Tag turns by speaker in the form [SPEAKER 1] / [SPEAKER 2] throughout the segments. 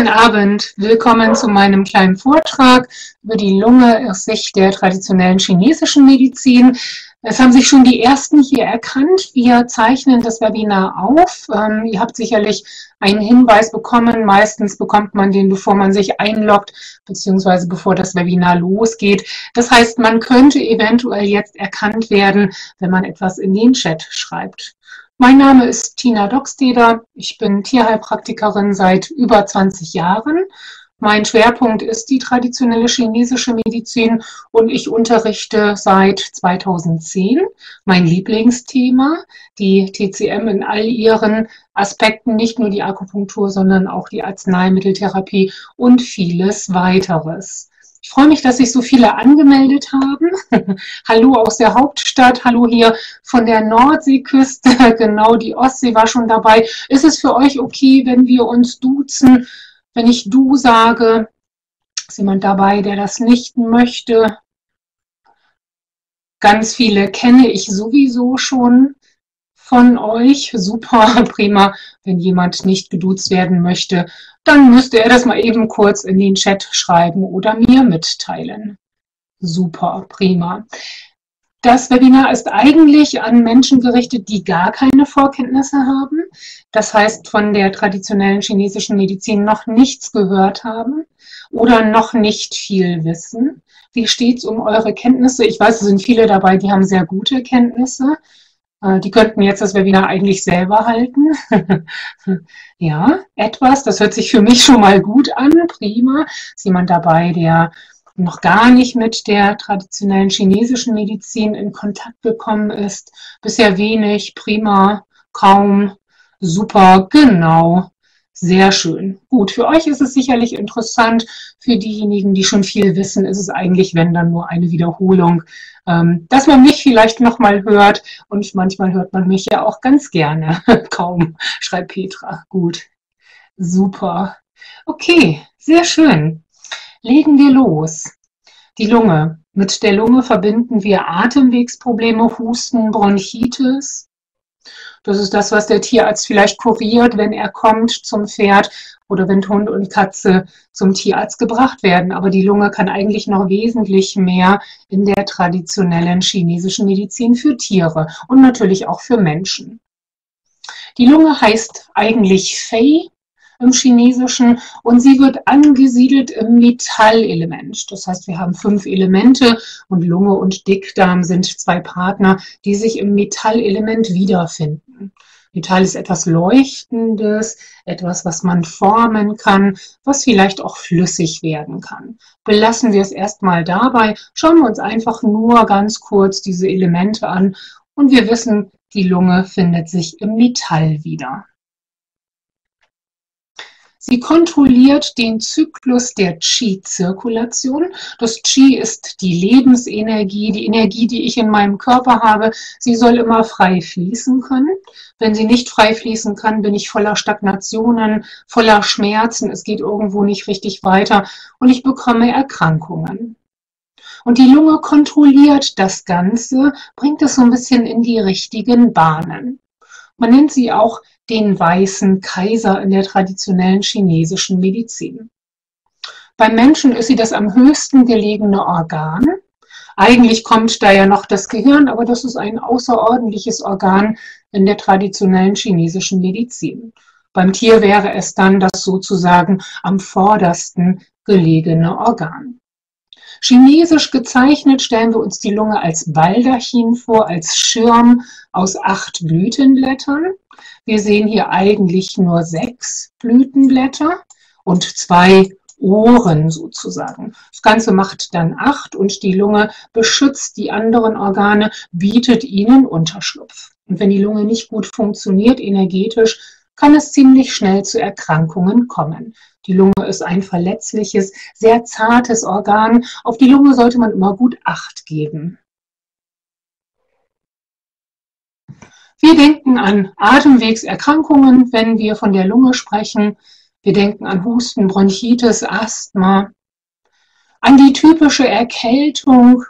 [SPEAKER 1] Guten Abend, willkommen zu meinem kleinen Vortrag über die Lunge aus Sicht der traditionellen chinesischen Medizin. Es haben sich schon die ersten hier erkannt. Wir zeichnen das Webinar auf. Ähm, ihr habt sicherlich einen Hinweis bekommen. Meistens bekommt man den, bevor man sich einloggt, beziehungsweise bevor das Webinar losgeht. Das heißt, man könnte eventuell jetzt erkannt werden, wenn man etwas in den Chat schreibt. Mein Name ist Tina Docksteder. Ich bin Tierheilpraktikerin seit über 20 Jahren. Mein Schwerpunkt ist die traditionelle chinesische Medizin und ich unterrichte seit 2010 mein Lieblingsthema, die TCM in all ihren Aspekten, nicht nur die Akupunktur, sondern auch die Arzneimitteltherapie und vieles weiteres. Ich freue mich, dass sich so viele angemeldet haben. hallo aus der Hauptstadt, hallo hier von der Nordseeküste, genau, die Ostsee war schon dabei. Ist es für euch okay, wenn wir uns duzen? Wenn ich du sage, ist jemand dabei, der das nicht möchte? Ganz viele kenne ich sowieso schon von euch. Super, prima. Wenn jemand nicht geduzt werden möchte, dann müsste er das mal eben kurz in den Chat schreiben oder mir mitteilen. Super, prima. Das Webinar ist eigentlich an Menschen gerichtet, die gar keine Vorkenntnisse haben. Das heißt, von der traditionellen chinesischen Medizin noch nichts gehört haben oder noch nicht viel wissen. Wie steht es um eure Kenntnisse? Ich weiß, es sind viele dabei, die haben sehr gute Kenntnisse. Äh, die könnten jetzt das Webinar eigentlich selber halten. ja, etwas, das hört sich für mich schon mal gut an, prima. Ist jemand dabei, der noch gar nicht mit der traditionellen chinesischen Medizin in Kontakt gekommen ist? Bisher wenig, prima, kaum, super, genau. Sehr schön. Gut, für euch ist es sicherlich interessant. Für diejenigen, die schon viel wissen, ist es eigentlich, wenn dann nur eine Wiederholung, ähm, dass man mich vielleicht nochmal hört. Und manchmal hört man mich ja auch ganz gerne. Kaum, schreibt Petra. Gut. Super. Okay, sehr schön. Legen wir los. Die Lunge. Mit der Lunge verbinden wir Atemwegsprobleme, Husten, Bronchitis, das ist das, was der Tierarzt vielleicht kuriert, wenn er kommt zum Pferd oder wenn Hund und Katze zum Tierarzt gebracht werden. Aber die Lunge kann eigentlich noch wesentlich mehr in der traditionellen chinesischen Medizin für Tiere und natürlich auch für Menschen. Die Lunge heißt eigentlich Fei im Chinesischen und sie wird angesiedelt im Metallelement. Das heißt, wir haben fünf Elemente und Lunge und Dickdarm sind zwei Partner, die sich im Metallelement wiederfinden. Metall ist etwas Leuchtendes, etwas, was man formen kann, was vielleicht auch flüssig werden kann. Belassen wir es erstmal dabei, schauen wir uns einfach nur ganz kurz diese Elemente an und wir wissen, die Lunge findet sich im Metall wieder. Sie kontrolliert den Zyklus der Qi-Zirkulation. Das Qi ist die Lebensenergie, die Energie, die ich in meinem Körper habe. Sie soll immer frei fließen können. Wenn sie nicht frei fließen kann, bin ich voller Stagnationen, voller Schmerzen. Es geht irgendwo nicht richtig weiter und ich bekomme Erkrankungen. Und die Lunge kontrolliert das Ganze, bringt es so ein bisschen in die richtigen Bahnen. Man nennt sie auch den weißen Kaiser in der traditionellen chinesischen Medizin. Beim Menschen ist sie das am höchsten gelegene Organ. Eigentlich kommt da ja noch das Gehirn, aber das ist ein außerordentliches Organ in der traditionellen chinesischen Medizin. Beim Tier wäre es dann das sozusagen am vordersten gelegene Organ. Chinesisch gezeichnet stellen wir uns die Lunge als Baldachin vor, als Schirm aus acht Blütenblättern. Wir sehen hier eigentlich nur sechs Blütenblätter und zwei Ohren sozusagen. Das Ganze macht dann acht und die Lunge beschützt die anderen Organe, bietet ihnen Unterschlupf. Und wenn die Lunge nicht gut funktioniert energetisch, kann es ziemlich schnell zu Erkrankungen kommen. Die Lunge ist ein verletzliches, sehr zartes Organ. Auf die Lunge sollte man immer gut Acht geben. Wir denken an Atemwegserkrankungen, wenn wir von der Lunge sprechen. Wir denken an Husten, Bronchitis, Asthma, an die typische Erkältung,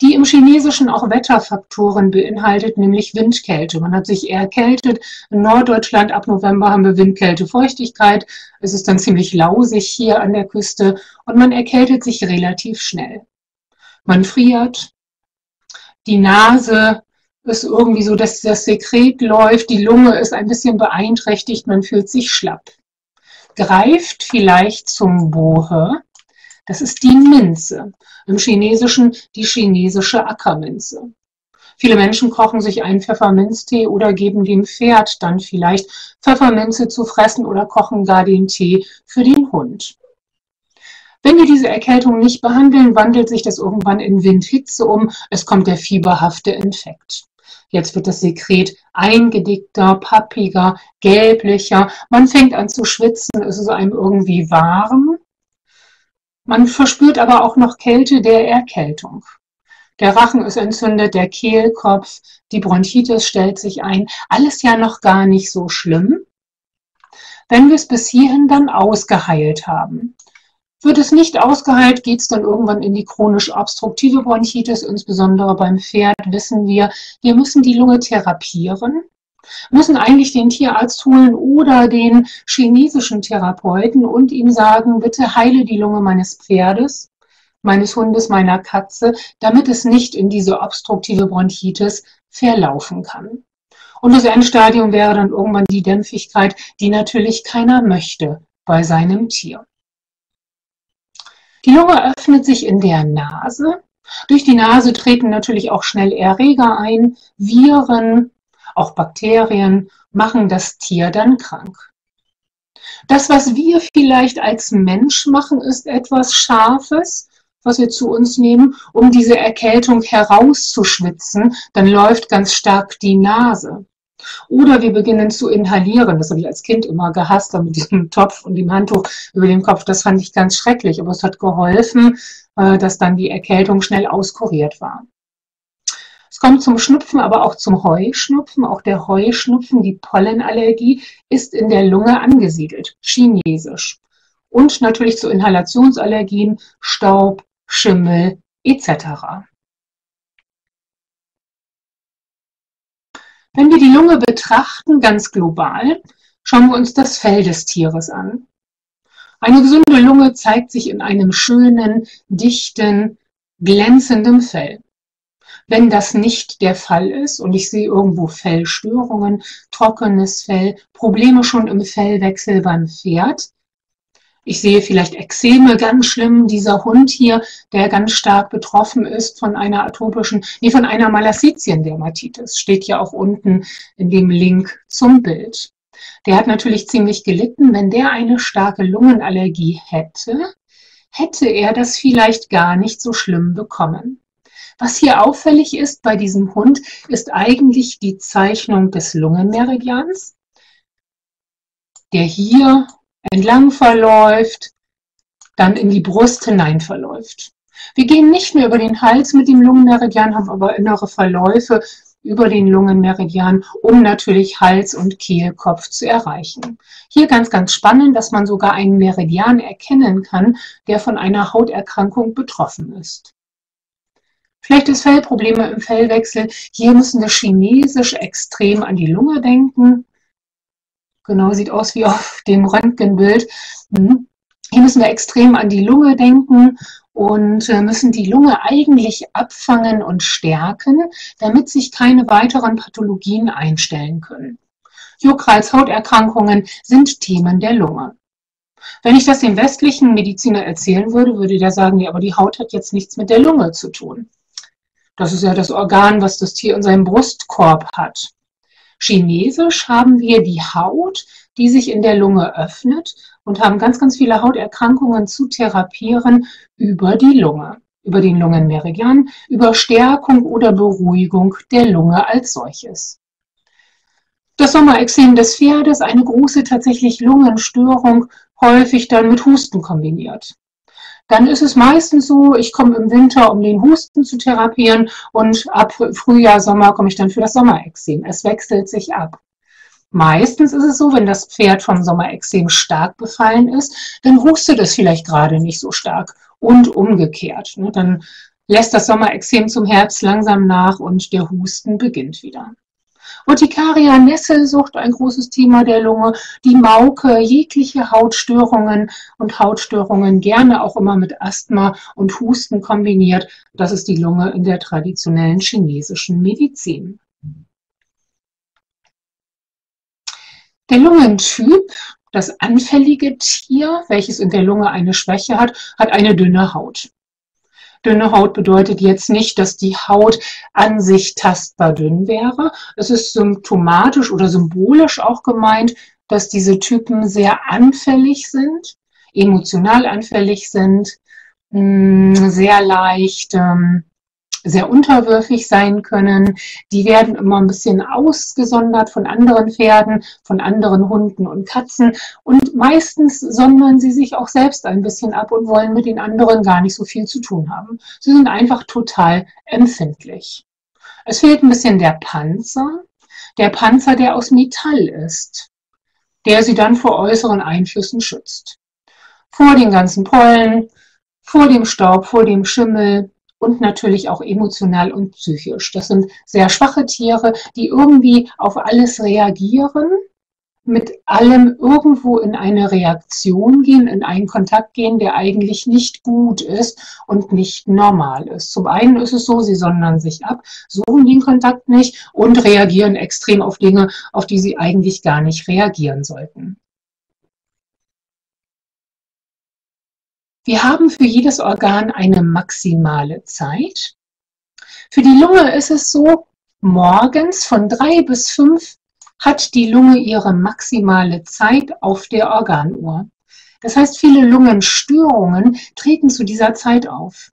[SPEAKER 1] die im Chinesischen auch Wetterfaktoren beinhaltet, nämlich Windkälte. Man hat sich erkältet. In Norddeutschland ab November haben wir Windkälte, Feuchtigkeit. Es ist dann ziemlich lausig hier an der Küste und man erkältet sich relativ schnell. Man friert, die Nase ist irgendwie so, dass das Sekret läuft, die Lunge ist ein bisschen beeinträchtigt, man fühlt sich schlapp. Greift vielleicht zum Bohe, das ist die Minze. Im Chinesischen die chinesische Ackerminze. Viele Menschen kochen sich einen Pfefferminztee oder geben dem Pferd dann vielleicht Pfefferminze zu fressen oder kochen gar den Tee für den Hund. Wenn wir diese Erkältung nicht behandeln, wandelt sich das irgendwann in Windhitze um. Es kommt der fieberhafte Infekt. Jetzt wird das Sekret eingedickter, pappiger, gelblicher. Man fängt an zu schwitzen, es ist einem irgendwie warm. Man verspürt aber auch noch Kälte der Erkältung. Der Rachen ist entzündet, der Kehlkopf, die Bronchitis stellt sich ein. Alles ja noch gar nicht so schlimm. Wenn wir es bis hierhin dann ausgeheilt haben, wird es nicht ausgeheilt, geht es dann irgendwann in die chronisch obstruktive Bronchitis, insbesondere beim Pferd wissen wir, wir müssen die Lunge therapieren müssen eigentlich den Tierarzt holen oder den chinesischen Therapeuten und ihm sagen, bitte heile die Lunge meines Pferdes, meines Hundes, meiner Katze, damit es nicht in diese obstruktive Bronchitis verlaufen kann. Und das Endstadium wäre dann irgendwann die Dämpfigkeit, die natürlich keiner möchte bei seinem Tier. Die Lunge öffnet sich in der Nase. Durch die Nase treten natürlich auch schnell Erreger ein, Viren, auch Bakterien machen das Tier dann krank. Das, was wir vielleicht als Mensch machen, ist etwas Scharfes, was wir zu uns nehmen, um diese Erkältung herauszuschwitzen. Dann läuft ganz stark die Nase. Oder wir beginnen zu inhalieren. Das habe ich als Kind immer gehasst, mit diesem Topf und dem Handtuch über dem Kopf. Das fand ich ganz schrecklich. Aber es hat geholfen, äh, dass dann die Erkältung schnell auskuriert war. Es kommt zum Schnupfen, aber auch zum Heuschnupfen. Auch der Heuschnupfen, die Pollenallergie, ist in der Lunge angesiedelt, chinesisch. Und natürlich zu Inhalationsallergien, Staub, Schimmel etc. Wenn wir die Lunge betrachten, ganz global, schauen wir uns das Fell des Tieres an. Eine gesunde Lunge zeigt sich in einem schönen, dichten, glänzenden Fell. Wenn das nicht der Fall ist und ich sehe irgendwo Fellstörungen, trockenes Fell, Probleme schon im Fellwechsel beim Pferd, ich sehe vielleicht Ekzeme ganz schlimm. Dieser Hund hier, der ganz stark betroffen ist von einer atopischen, nee, von einer Malassezien-Dermatitis, steht ja auch unten in dem Link zum Bild. Der hat natürlich ziemlich gelitten. Wenn der eine starke Lungenallergie hätte, hätte er das vielleicht gar nicht so schlimm bekommen. Was hier auffällig ist bei diesem Hund, ist eigentlich die Zeichnung des Lungenmeridians, der hier entlang verläuft, dann in die Brust hinein verläuft. Wir gehen nicht mehr über den Hals mit dem Lungenmeridian, haben aber innere Verläufe über den Lungenmeridian, um natürlich Hals und Kehlkopf zu erreichen. Hier ganz, ganz spannend, dass man sogar einen Meridian erkennen kann, der von einer Hauterkrankung betroffen ist. Schlechtes Fellprobleme im Fellwechsel. Hier müssen wir chinesisch extrem an die Lunge denken. Genau, sieht aus wie auf dem Röntgenbild. Hm. Hier müssen wir extrem an die Lunge denken und äh, müssen die Lunge eigentlich abfangen und stärken, damit sich keine weiteren Pathologien einstellen können. Juckreiz, Hauterkrankungen sind Themen der Lunge. Wenn ich das dem westlichen Mediziner erzählen würde, würde der sagen, ja, aber die Haut hat jetzt nichts mit der Lunge zu tun. Das ist ja das Organ, was das Tier in seinem Brustkorb hat. Chinesisch haben wir die Haut, die sich in der Lunge öffnet und haben ganz, ganz viele Hauterkrankungen zu therapieren über die Lunge, über den Lungenmeridian, über Stärkung oder Beruhigung der Lunge als solches. Das Sommerexem des Pferdes, eine große tatsächlich Lungenstörung, häufig dann mit Husten kombiniert dann ist es meistens so, ich komme im Winter, um den Husten zu therapieren und ab Frühjahr, Sommer komme ich dann für das Sommerexem. Es wechselt sich ab. Meistens ist es so, wenn das Pferd vom Sommerexem stark befallen ist, dann hustet es vielleicht gerade nicht so stark und umgekehrt. Ne? Dann lässt das Sommerexem zum Herbst langsam nach und der Husten beginnt wieder. Urtikaria, Nesselsucht, ein großes Thema der Lunge, die Mauke, jegliche Hautstörungen und Hautstörungen gerne auch immer mit Asthma und Husten kombiniert. Das ist die Lunge in der traditionellen chinesischen Medizin. Der Lungentyp, das anfällige Tier, welches in der Lunge eine Schwäche hat, hat eine dünne Haut. Dünne Haut bedeutet jetzt nicht, dass die Haut an sich tastbar dünn wäre. Es ist symptomatisch oder symbolisch auch gemeint, dass diese Typen sehr anfällig sind, emotional anfällig sind, mm, sehr leicht ähm, sehr unterwürfig sein können. Die werden immer ein bisschen ausgesondert von anderen Pferden, von anderen Hunden und Katzen. Und meistens sondern sie sich auch selbst ein bisschen ab und wollen mit den anderen gar nicht so viel zu tun haben. Sie sind einfach total empfindlich. Es fehlt ein bisschen der Panzer. Der Panzer, der aus Metall ist, der sie dann vor äußeren Einflüssen schützt. Vor den ganzen Pollen, vor dem Staub, vor dem Schimmel, und natürlich auch emotional und psychisch. Das sind sehr schwache Tiere, die irgendwie auf alles reagieren, mit allem irgendwo in eine Reaktion gehen, in einen Kontakt gehen, der eigentlich nicht gut ist und nicht normal ist. Zum einen ist es so, sie sondern sich ab, suchen den Kontakt nicht und reagieren extrem auf Dinge, auf die sie eigentlich gar nicht reagieren sollten. Wir haben für jedes Organ eine maximale Zeit. Für die Lunge ist es so, morgens von drei bis fünf hat die Lunge ihre maximale Zeit auf der Organuhr. Das heißt, viele Lungenstörungen treten zu dieser Zeit auf.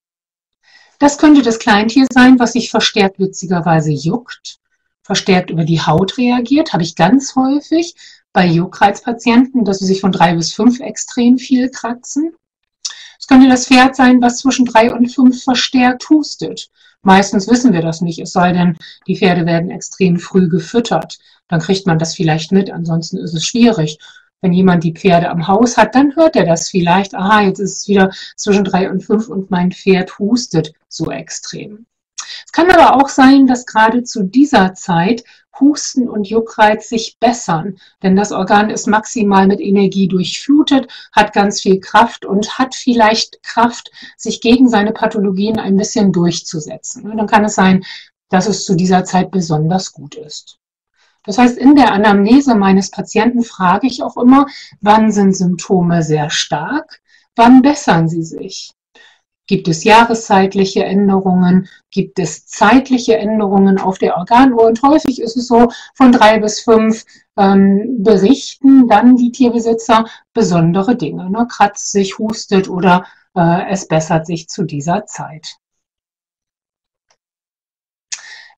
[SPEAKER 1] Das könnte das Kleintier sein, was sich verstärkt witzigerweise juckt, verstärkt über die Haut reagiert, habe ich ganz häufig bei Juckreizpatienten, dass sie sich von drei bis fünf extrem viel kratzen. Es könnte das Pferd sein, was zwischen drei und fünf verstärkt hustet. Meistens wissen wir das nicht, es sei denn, die Pferde werden extrem früh gefüttert. Dann kriegt man das vielleicht mit, ansonsten ist es schwierig. Wenn jemand die Pferde am Haus hat, dann hört er das vielleicht. Aha, jetzt ist es wieder zwischen drei und fünf und mein Pferd hustet so extrem. Es kann aber auch sein, dass gerade zu dieser Zeit Husten und Juckreiz sich bessern, denn das Organ ist maximal mit Energie durchflutet, hat ganz viel Kraft und hat vielleicht Kraft, sich gegen seine Pathologien ein bisschen durchzusetzen. Dann kann es sein, dass es zu dieser Zeit besonders gut ist. Das heißt, in der Anamnese meines Patienten frage ich auch immer, wann sind Symptome sehr stark, wann bessern sie sich. Gibt es jahreszeitliche Änderungen? Gibt es zeitliche Änderungen auf der Organuhr? Und häufig ist es so, von drei bis fünf ähm, berichten dann die Tierbesitzer besondere Dinge. Ne? Kratzt sich, hustet oder äh, es bessert sich zu dieser Zeit.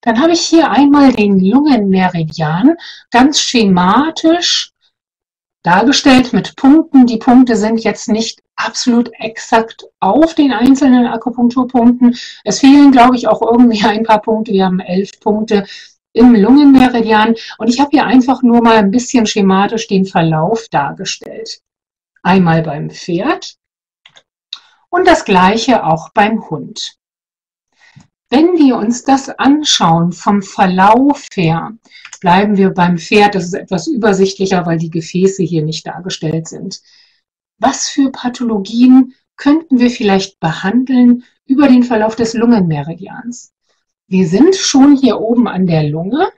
[SPEAKER 1] Dann habe ich hier einmal den Lungenmeridian ganz schematisch dargestellt mit Punkten. Die Punkte sind jetzt nicht absolut exakt auf den einzelnen Akupunkturpunkten. Es fehlen, glaube ich, auch irgendwie ein paar Punkte. Wir haben elf Punkte im Lungenmeridian und ich habe hier einfach nur mal ein bisschen schematisch den Verlauf dargestellt. Einmal beim Pferd und das gleiche auch beim Hund. Wenn wir uns das anschauen vom Verlauf her, bleiben wir beim Pferd, das ist etwas übersichtlicher, weil die Gefäße hier nicht dargestellt sind. Was für Pathologien könnten wir vielleicht behandeln über den Verlauf des Lungenmeridians? Wir sind schon hier oben an der Lunge,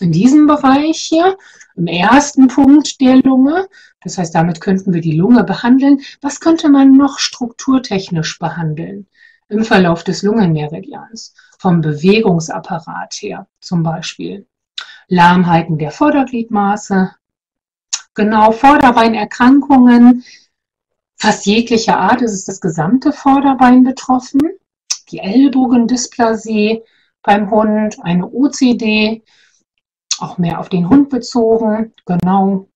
[SPEAKER 1] in diesem Bereich hier, im ersten Punkt der Lunge. Das heißt, damit könnten wir die Lunge behandeln. Was könnte man noch strukturtechnisch behandeln? Im Verlauf des Lungenmeridians, vom Bewegungsapparat her zum Beispiel. Lahmheiten der Vordergliedmaße, genau Vorderbeinerkrankungen, fast jeglicher Art ist es das gesamte Vorderbein betroffen, die Ellbogendysplasie beim Hund, eine OCD, auch mehr auf den Hund bezogen, genau.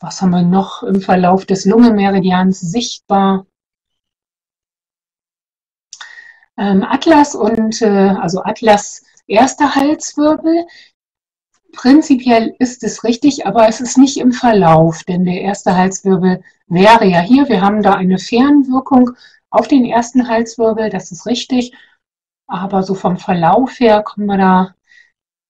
[SPEAKER 1] Was haben wir noch im Verlauf des Lungenmeridians sichtbar? Ähm, Atlas und äh, also Atlas erster Halswirbel. Prinzipiell ist es richtig, aber es ist nicht im Verlauf, denn der erste Halswirbel wäre ja hier. Wir haben da eine Fernwirkung auf den ersten Halswirbel, das ist richtig. Aber so vom Verlauf her kommen wir da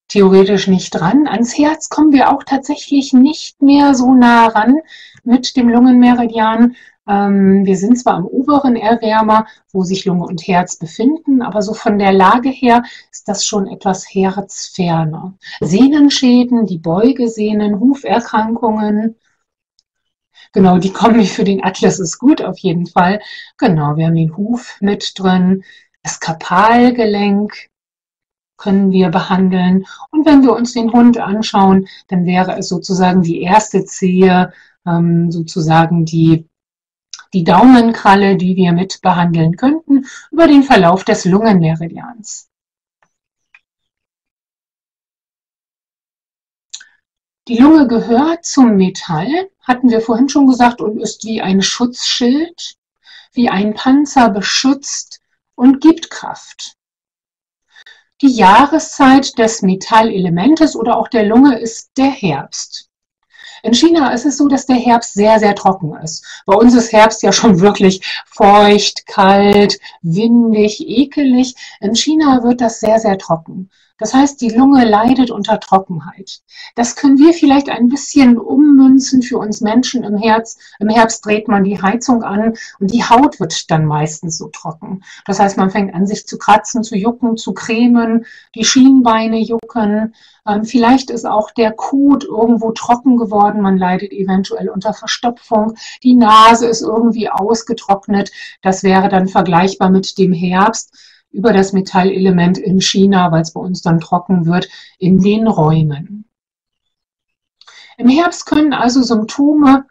[SPEAKER 1] theoretisch nicht dran. Ans Herz kommen wir auch tatsächlich nicht mehr so nah ran mit dem Lungenmeridian. Ähm, wir sind zwar am oberen Erwärmer, wo sich Lunge und Herz befinden, aber so von der Lage her ist das schon etwas herzferner. Sehnenschäden, die Beugesehnen, Huferkrankungen, Genau, die Kombi für den Atlas ist gut auf jeden Fall. Genau, wir haben den Huf mit drin, das Kapalgelenk, können wir behandeln. Und wenn wir uns den Hund anschauen, dann wäre es sozusagen die erste Zehe, ähm, sozusagen die, die Daumenkralle, die wir mit behandeln könnten, über den Verlauf des Lungenmeridians. Die Lunge gehört zum Metall, hatten wir vorhin schon gesagt, und ist wie ein Schutzschild, wie ein Panzer beschützt und gibt Kraft. Die Jahreszeit des Metallelementes oder auch der Lunge ist der Herbst. In China ist es so, dass der Herbst sehr, sehr trocken ist. Bei uns ist Herbst ja schon wirklich feucht, kalt, windig, ekelig. In China wird das sehr, sehr trocken. Das heißt, die Lunge leidet unter Trockenheit. Das können wir vielleicht ein bisschen ummünzen für uns Menschen im Herz. Im Herbst dreht man die Heizung an und die Haut wird dann meistens so trocken. Das heißt, man fängt an, sich zu kratzen, zu jucken, zu cremen, die Schienbeine jucken. Ähm, vielleicht ist auch der Kot irgendwo trocken geworden. Man leidet eventuell unter Verstopfung. Die Nase ist irgendwie ausgetrocknet. Das wäre dann vergleichbar mit dem Herbst über das Metallelement in China, weil es bei uns dann trocken wird, in den Räumen. Im Herbst können also Symptome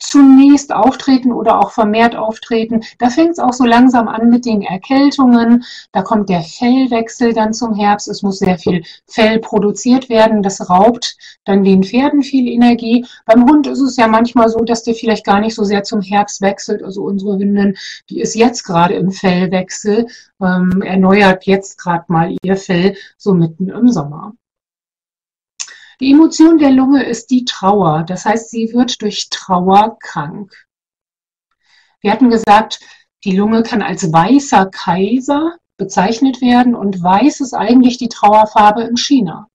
[SPEAKER 1] zunächst auftreten oder auch vermehrt auftreten. Da fängt es auch so langsam an mit den Erkältungen. Da kommt der Fellwechsel dann zum Herbst. Es muss sehr viel Fell produziert werden. Das raubt dann den Pferden viel Energie. Beim Hund ist es ja manchmal so, dass der vielleicht gar nicht so sehr zum Herbst wechselt. Also unsere Hündin, die ist jetzt gerade im Fellwechsel, ähm, erneuert jetzt gerade mal ihr Fell so mitten im Sommer. Die Emotion der Lunge ist die Trauer. Das heißt, sie wird durch Trauer krank. Wir hatten gesagt, die Lunge kann als weißer Kaiser bezeichnet werden und weiß ist eigentlich die Trauerfarbe in China.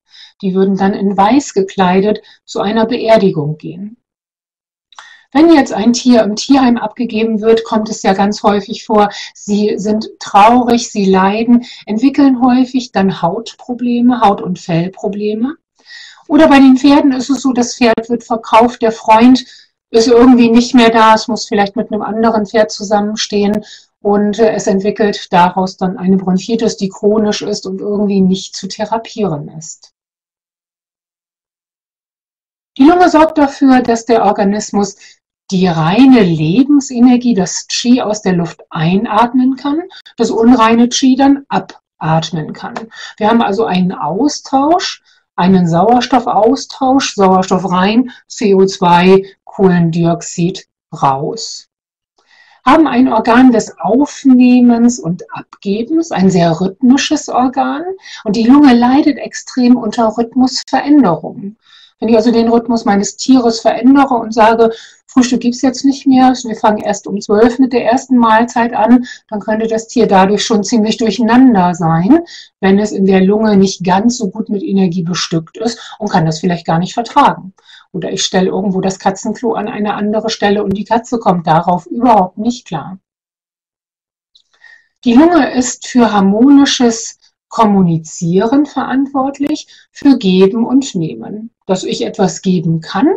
[SPEAKER 1] Die würden dann in weiß gekleidet zu einer Beerdigung gehen. Wenn jetzt ein Tier im Tierheim abgegeben wird, kommt es ja ganz häufig vor, sie sind traurig, sie leiden, entwickeln häufig dann Hautprobleme, Haut- und Fellprobleme. Oder bei den Pferden ist es so, das Pferd wird verkauft, der Freund ist irgendwie nicht mehr da, es muss vielleicht mit einem anderen Pferd zusammenstehen und äh, es entwickelt daraus dann eine Bronchitis, die chronisch ist und irgendwie nicht zu therapieren ist. Die Lunge sorgt dafür, dass der Organismus die reine Lebensenergie, das Qi aus der Luft einatmen kann, das unreine Qi dann abatmen kann. Wir haben also einen Austausch einen Sauerstoffaustausch, Sauerstoff rein, CO2, Kohlendioxid raus. Haben ein Organ des Aufnehmens und Abgebens, ein sehr rhythmisches Organ. Und die Lunge leidet extrem unter Rhythmusveränderungen. Wenn ich also den Rhythmus meines Tieres verändere und sage, Frühstück gibt es jetzt nicht mehr, wir fangen erst um zwölf mit der ersten Mahlzeit an, dann könnte das Tier dadurch schon ziemlich durcheinander sein, wenn es in der Lunge nicht ganz so gut mit Energie bestückt ist und kann das vielleicht gar nicht vertragen. Oder ich stelle irgendwo das Katzenklo an eine andere Stelle und die Katze kommt darauf überhaupt nicht klar. Die Lunge ist für harmonisches Kommunizieren verantwortlich, für Geben und Nehmen. Dass ich etwas geben kann,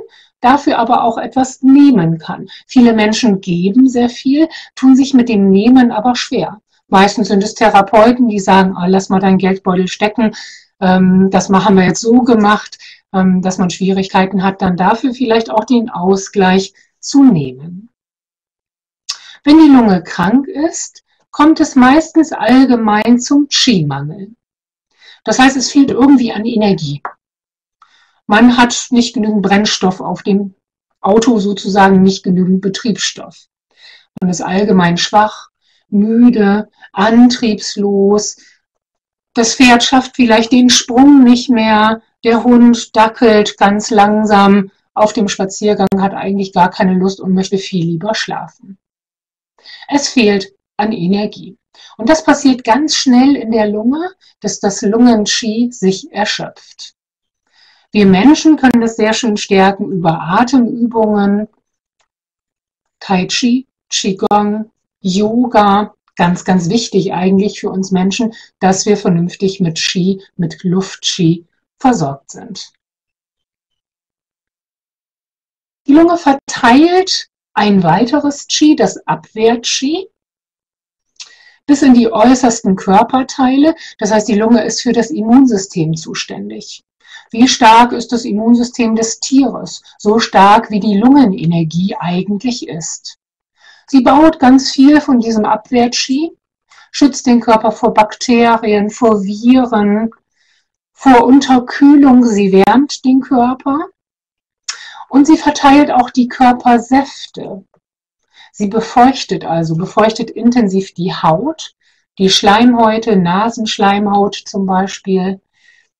[SPEAKER 1] dafür aber auch etwas nehmen kann. Viele Menschen geben sehr viel, tun sich mit dem Nehmen aber schwer. Meistens sind es Therapeuten, die sagen, oh, lass mal dein Geldbeutel stecken, ähm, das haben wir jetzt so gemacht, ähm, dass man Schwierigkeiten hat, dann dafür vielleicht auch den Ausgleich zu nehmen. Wenn die Lunge krank ist, kommt es meistens allgemein zum Qi-Mangel. Das heißt, es fehlt irgendwie an Energie. Man hat nicht genügend Brennstoff auf dem Auto sozusagen, nicht genügend Betriebsstoff. Man ist allgemein schwach, müde, antriebslos. Das Pferd schafft vielleicht den Sprung nicht mehr. Der Hund dackelt ganz langsam auf dem Spaziergang, hat eigentlich gar keine Lust und möchte viel lieber schlafen. Es fehlt an Energie. Und das passiert ganz schnell in der Lunge, dass das Lungen-Qi sich erschöpft. Wir Menschen können das sehr schön stärken über Atemübungen, Tai Chi, Qigong, Yoga. Ganz, ganz wichtig eigentlich für uns Menschen, dass wir vernünftig mit Qi, mit Luft-Qi versorgt sind. Die Lunge verteilt ein weiteres Qi, das Abwehr-Qi, bis in die äußersten Körperteile. Das heißt, die Lunge ist für das Immunsystem zuständig. Wie stark ist das Immunsystem des Tieres? So stark, wie die Lungenenergie eigentlich ist. Sie baut ganz viel von diesem Abwehr-Chi, schützt den Körper vor Bakterien, vor Viren, vor Unterkühlung. Sie wärmt den Körper und sie verteilt auch die Körpersäfte. Sie befeuchtet also, befeuchtet intensiv die Haut, die Schleimhäute, Nasenschleimhaut zum Beispiel.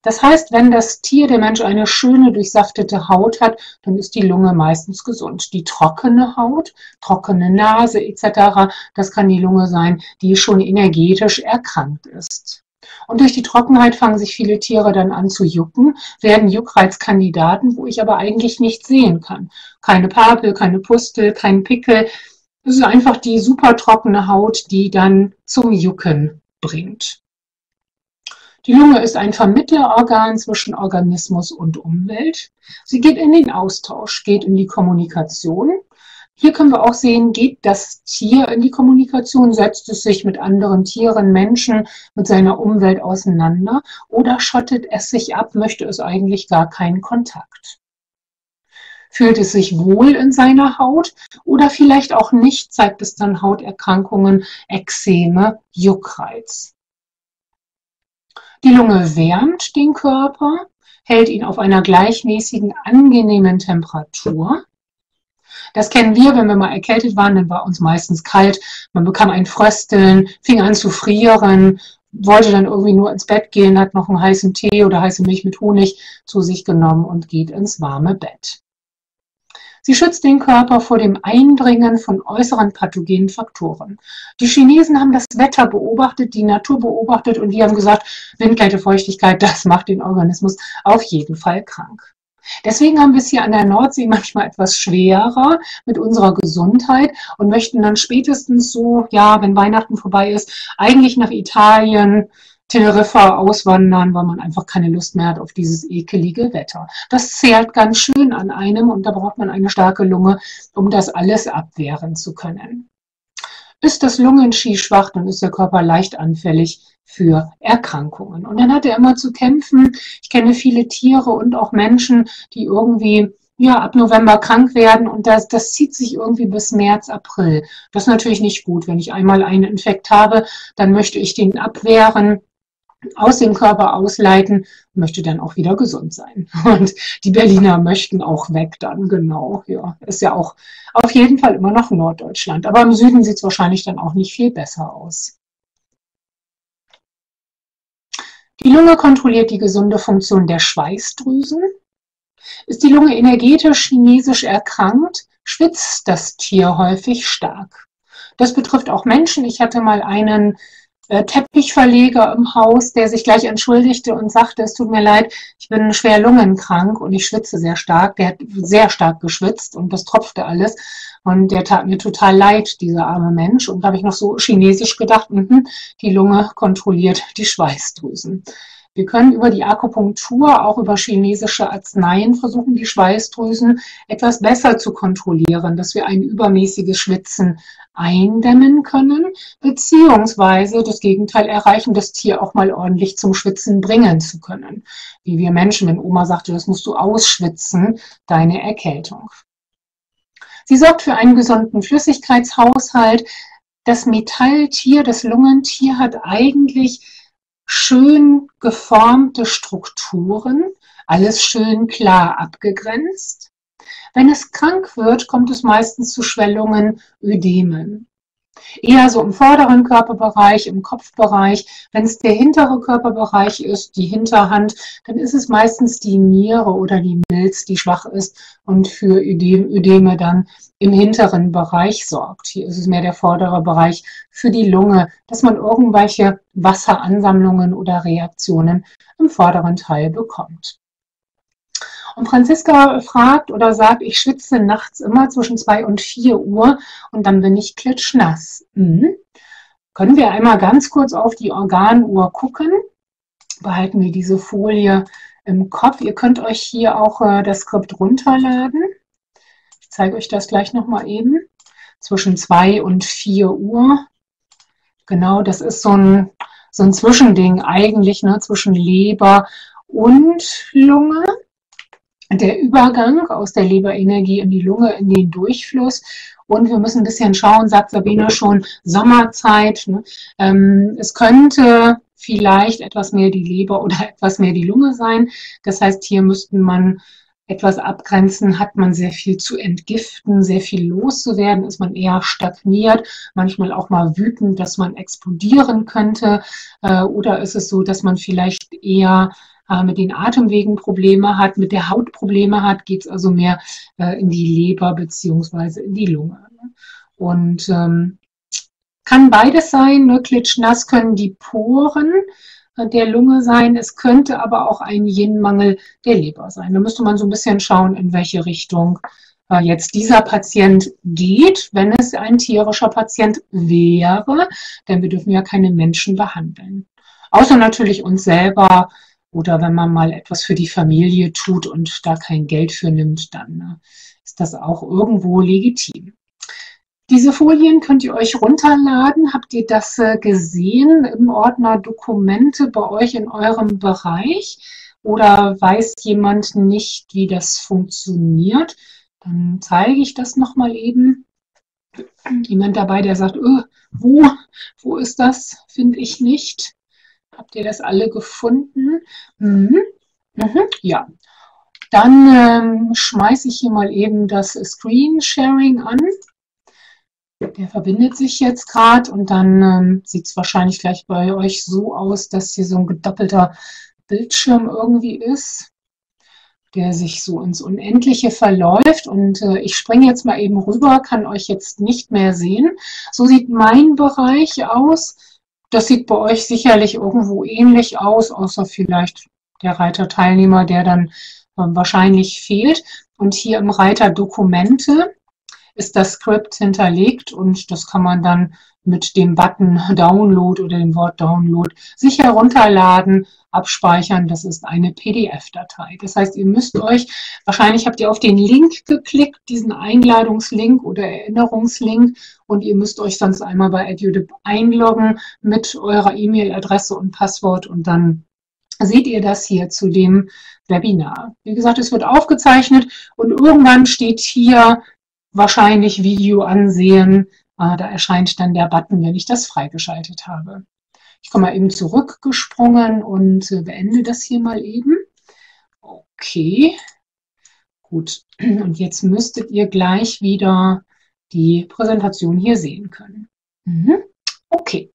[SPEAKER 1] Das heißt, wenn das Tier, der Mensch, eine schöne durchsaftete Haut hat, dann ist die Lunge meistens gesund. Die trockene Haut, trockene Nase etc., das kann die Lunge sein, die schon energetisch erkrankt ist. Und durch die Trockenheit fangen sich viele Tiere dann an zu jucken, werden Juckreizkandidaten, wo ich aber eigentlich nichts sehen kann. Keine Papel, keine Pustel, kein Pickel. Das ist einfach die super trockene Haut, die dann zum Jucken bringt. Die Lunge ist ein Vermittlerorgan zwischen Organismus und Umwelt. Sie geht in den Austausch, geht in die Kommunikation. Hier können wir auch sehen, geht das Tier in die Kommunikation, setzt es sich mit anderen Tieren, Menschen, mit seiner Umwelt auseinander oder schottet es sich ab, möchte es eigentlich gar keinen Kontakt. Fühlt es sich wohl in seiner Haut oder vielleicht auch nicht, zeigt es dann Hauterkrankungen, Ekzeme, Juckreiz. Die Lunge wärmt den Körper, hält ihn auf einer gleichmäßigen, angenehmen Temperatur. Das kennen wir, wenn wir mal erkältet waren, dann war uns meistens kalt. Man bekam ein Frösteln, fing an zu frieren, wollte dann irgendwie nur ins Bett gehen, hat noch einen heißen Tee oder heiße Milch mit Honig zu sich genommen und geht ins warme Bett. Sie schützt den Körper vor dem Eindringen von äußeren pathogenen Faktoren. Die Chinesen haben das Wetter beobachtet, die Natur beobachtet und die haben gesagt, Windkälte, Feuchtigkeit, das macht den Organismus auf jeden Fall krank. Deswegen haben wir es hier an der Nordsee manchmal etwas schwerer mit unserer Gesundheit und möchten dann spätestens so, ja, wenn Weihnachten vorbei ist, eigentlich nach Italien, Teneriffa auswandern, weil man einfach keine Lust mehr hat auf dieses ekelige Wetter. Das zehrt ganz schön an einem und da braucht man eine starke Lunge, um das alles abwehren zu können. Ist das Lungenski schwach, dann ist der Körper leicht anfällig für Erkrankungen. Und dann hat er immer zu kämpfen. Ich kenne viele Tiere und auch Menschen, die irgendwie ja, ab November krank werden und das, das zieht sich irgendwie bis März, April. Das ist natürlich nicht gut. Wenn ich einmal einen Infekt habe, dann möchte ich den abwehren aus dem Körper ausleiten, möchte dann auch wieder gesund sein. Und die Berliner möchten auch weg dann, genau. Ja, ist ja auch auf jeden Fall immer noch Norddeutschland. Aber im Süden sieht es wahrscheinlich dann auch nicht viel besser aus. Die Lunge kontrolliert die gesunde Funktion der Schweißdrüsen. Ist die Lunge energetisch chinesisch erkrankt, schwitzt das Tier häufig stark. Das betrifft auch Menschen. Ich hatte mal einen Teppichverleger im Haus, der sich gleich entschuldigte und sagte, es tut mir leid, ich bin schwer lungenkrank und ich schwitze sehr stark. Der hat sehr stark geschwitzt und das tropfte alles. Und der tat mir total leid, dieser arme Mensch. Und da habe ich noch so chinesisch gedacht, mh, die Lunge kontrolliert die Schweißdrüsen. Wir können über die Akupunktur, auch über chinesische Arzneien versuchen, die Schweißdrüsen etwas besser zu kontrollieren, dass wir ein übermäßiges Schwitzen eindämmen können, beziehungsweise das Gegenteil erreichen, das Tier auch mal ordentlich zum Schwitzen bringen zu können. Wie wir Menschen, wenn Oma sagte, das musst du ausschwitzen, deine Erkältung. Sie sorgt für einen gesunden Flüssigkeitshaushalt. Das Metalltier, das Lungentier hat eigentlich schön geformte Strukturen, alles schön klar abgegrenzt. Wenn es krank wird, kommt es meistens zu Schwellungen, Ödemen. Eher so im vorderen Körperbereich, im Kopfbereich. Wenn es der hintere Körperbereich ist, die Hinterhand, dann ist es meistens die Niere oder die Milz, die schwach ist und für Ödeme dann im hinteren Bereich sorgt. Hier ist es mehr der vordere Bereich für die Lunge, dass man irgendwelche Wasseransammlungen oder Reaktionen im vorderen Teil bekommt. Und Franziska fragt oder sagt, ich schwitze nachts immer zwischen 2 und 4 Uhr und dann bin ich klitschnass. Mhm. Können wir einmal ganz kurz auf die Organuhr gucken? Behalten wir diese Folie im Kopf. Ihr könnt euch hier auch äh, das Skript runterladen. Ich zeige euch das gleich nochmal eben. Zwischen 2 und 4 Uhr. Genau, das ist so ein, so ein Zwischending eigentlich ne, zwischen Leber und Lunge der Übergang aus der Leberenergie in die Lunge, in den Durchfluss. Und wir müssen ein bisschen schauen, sagt Sabine schon, Sommerzeit. Ne? Ähm, es könnte vielleicht etwas mehr die Leber oder etwas mehr die Lunge sein. Das heißt, hier müsste man etwas abgrenzen, hat man sehr viel zu entgiften, sehr viel loszuwerden, ist man eher stagniert, manchmal auch mal wütend, dass man explodieren könnte. Äh, oder ist es so, dass man vielleicht eher äh, mit den Atemwegen Probleme hat, mit der Haut Probleme hat, geht es also mehr äh, in die Leber beziehungsweise in die Lunge. Ne? Und ähm, kann beides sein, ne? klitschnass können die Poren äh, der Lunge sein. Es könnte aber auch ein Yin-Mangel der Leber sein. Da müsste man so ein bisschen schauen, in welche Richtung äh, jetzt dieser Patient geht, wenn es ein tierischer Patient wäre, denn wir dürfen ja keine Menschen behandeln. Außer natürlich uns selber oder wenn man mal etwas für die Familie tut und da kein Geld für nimmt, dann ne, ist das auch irgendwo legitim. Diese Folien könnt ihr euch runterladen. Habt ihr das äh, gesehen im Ordner Dokumente bei euch in eurem Bereich? Oder weiß jemand nicht, wie das funktioniert? Dann zeige ich das nochmal eben. Jemand dabei, der sagt, öh, wo, wo ist das? Finde ich nicht. Habt ihr das alle gefunden? Mhm. Mhm. Ja. Dann ähm, schmeiße ich hier mal eben das Screen Sharing an. Der verbindet sich jetzt gerade und dann ähm, sieht es wahrscheinlich gleich bei euch so aus, dass hier so ein gedoppelter Bildschirm irgendwie ist, der sich so ins Unendliche verläuft. Und äh, ich springe jetzt mal eben rüber, kann euch jetzt nicht mehr sehen. So sieht mein Bereich aus. Das sieht bei euch sicherlich irgendwo ähnlich aus, außer vielleicht der Reiter Teilnehmer, der dann äh, wahrscheinlich fehlt. Und hier im Reiter Dokumente ist das Skript hinterlegt und das kann man dann mit dem Button Download oder dem Wort Download sich herunterladen, abspeichern. Das ist eine PDF-Datei. Das heißt, ihr müsst euch, wahrscheinlich habt ihr auf den Link geklickt, diesen Einladungslink oder Erinnerungslink und ihr müsst euch sonst einmal bei EduDip einloggen mit eurer E-Mail-Adresse und Passwort und dann seht ihr das hier zu dem Webinar. Wie gesagt, es wird aufgezeichnet und irgendwann steht hier wahrscheinlich Video ansehen äh, da erscheint dann der Button, wenn ich das freigeschaltet habe. Ich komme mal eben zurückgesprungen und äh, beende das hier mal eben. Okay, gut. Und jetzt müsstet ihr gleich wieder die Präsentation hier sehen können. Mhm. Okay.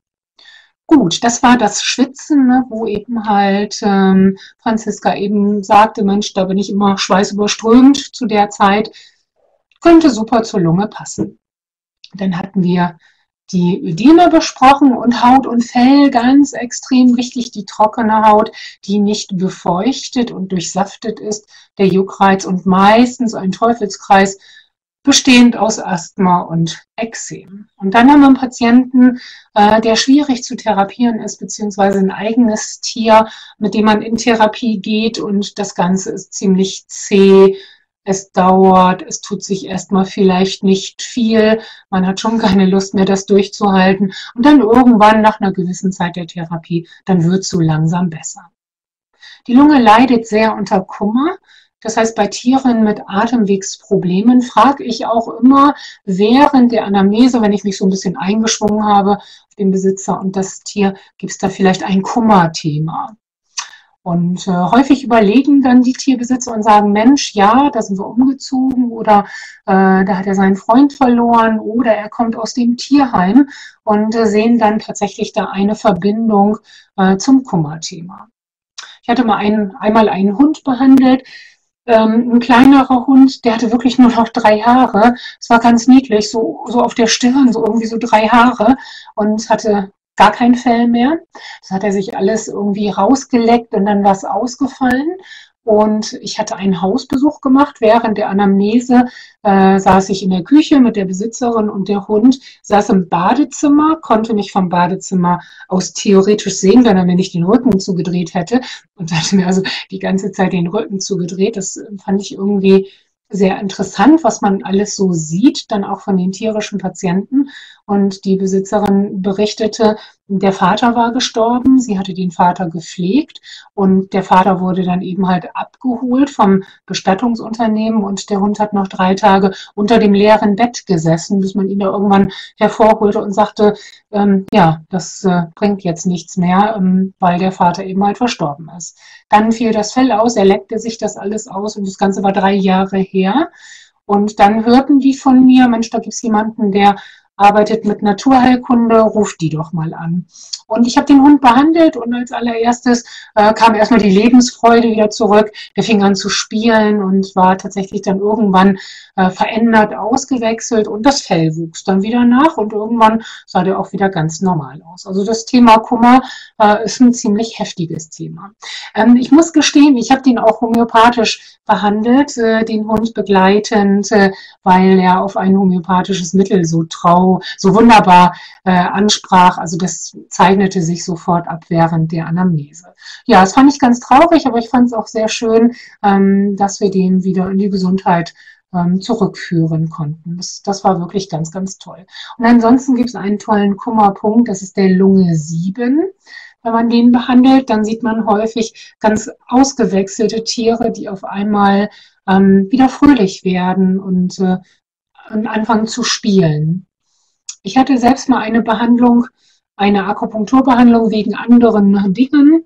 [SPEAKER 1] Gut, das war das Schwitzen, ne, wo eben halt ähm, Franziska eben sagte, Mensch, da bin ich immer schweißüberströmt zu der Zeit. Könnte super zur Lunge passen. Dann hatten wir die Ödeme besprochen und Haut und Fell ganz extrem wichtig, die trockene Haut, die nicht befeuchtet und durchsaftet ist, der Juckreiz und meistens ein Teufelskreis bestehend aus Asthma und Ekzem. Und dann haben wir einen Patienten, äh, der schwierig zu therapieren ist, beziehungsweise ein eigenes Tier, mit dem man in Therapie geht und das Ganze ist ziemlich zäh, es dauert, es tut sich erstmal vielleicht nicht viel, man hat schon keine Lust mehr, das durchzuhalten und dann irgendwann nach einer gewissen Zeit der Therapie, dann wird es so langsam besser. Die Lunge leidet sehr unter Kummer. Das heißt, bei Tieren mit Atemwegsproblemen frage ich auch immer während der Anamnese, wenn ich mich so ein bisschen eingeschwungen habe auf den Besitzer und das Tier, gibt es da vielleicht ein Kummerthema? Und äh, häufig überlegen dann die Tierbesitzer und sagen, Mensch, ja, da sind wir umgezogen oder äh, da hat er seinen Freund verloren oder er kommt aus dem Tierheim und äh, sehen dann tatsächlich da eine Verbindung äh, zum Kummerthema. Ich hatte mal einen, einmal einen Hund behandelt, ähm, ein kleinerer Hund, der hatte wirklich nur noch drei Haare. Es war ganz niedlich, so, so auf der Stirn, so irgendwie so drei Haare und hatte gar kein Fell mehr. Das hat er sich alles irgendwie rausgeleckt und dann war es ausgefallen. Und ich hatte einen Hausbesuch gemacht. Während der Anamnese äh, saß ich in der Küche mit der Besitzerin und der Hund saß im Badezimmer, konnte mich vom Badezimmer aus theoretisch sehen, wenn er mir nicht den Rücken zugedreht hätte. Und hatte mir also die ganze Zeit den Rücken zugedreht. Das fand ich irgendwie sehr interessant, was man alles so sieht, dann auch von den tierischen Patienten. Und die Besitzerin berichtete, der Vater war gestorben, sie hatte den Vater gepflegt und der Vater wurde dann eben halt abgeholt vom Bestattungsunternehmen und der Hund hat noch drei Tage unter dem leeren Bett gesessen, bis man ihn da irgendwann hervorholte und sagte, ähm, ja, das äh, bringt jetzt nichts mehr, ähm, weil der Vater eben halt verstorben ist. Dann fiel das Fell aus, er leckte sich das alles aus und das Ganze war drei Jahre her. Und dann hörten die von mir, Mensch, da gibt es jemanden, der arbeitet mit Naturheilkunde, ruft die doch mal an. Und ich habe den Hund behandelt und als allererstes äh, kam erstmal die Lebensfreude wieder zurück. Der fing an zu spielen und war tatsächlich dann irgendwann äh, verändert, ausgewechselt und das Fell wuchs dann wieder nach und irgendwann sah der auch wieder ganz normal aus. Also das Thema Kummer äh, ist ein ziemlich heftiges Thema. Ähm, ich muss gestehen, ich habe den auch homöopathisch behandelt, äh, den Hund begleitend, äh, weil er auf ein homöopathisches Mittel so trau, so wunderbar äh, ansprach. Also das zeichnete sich sofort ab während der Anamnese. Ja, das fand ich ganz traurig, aber ich fand es auch sehr schön, ähm, dass wir den wieder in die Gesundheit ähm, zurückführen konnten. Das, das war wirklich ganz, ganz toll. Und ansonsten gibt es einen tollen Kummerpunkt, das ist der Lunge 7 wenn man den behandelt, dann sieht man häufig ganz ausgewechselte Tiere, die auf einmal ähm, wieder fröhlich werden und, äh, und anfangen zu spielen. Ich hatte selbst mal eine Behandlung, eine Akupunkturbehandlung wegen anderen Dingen,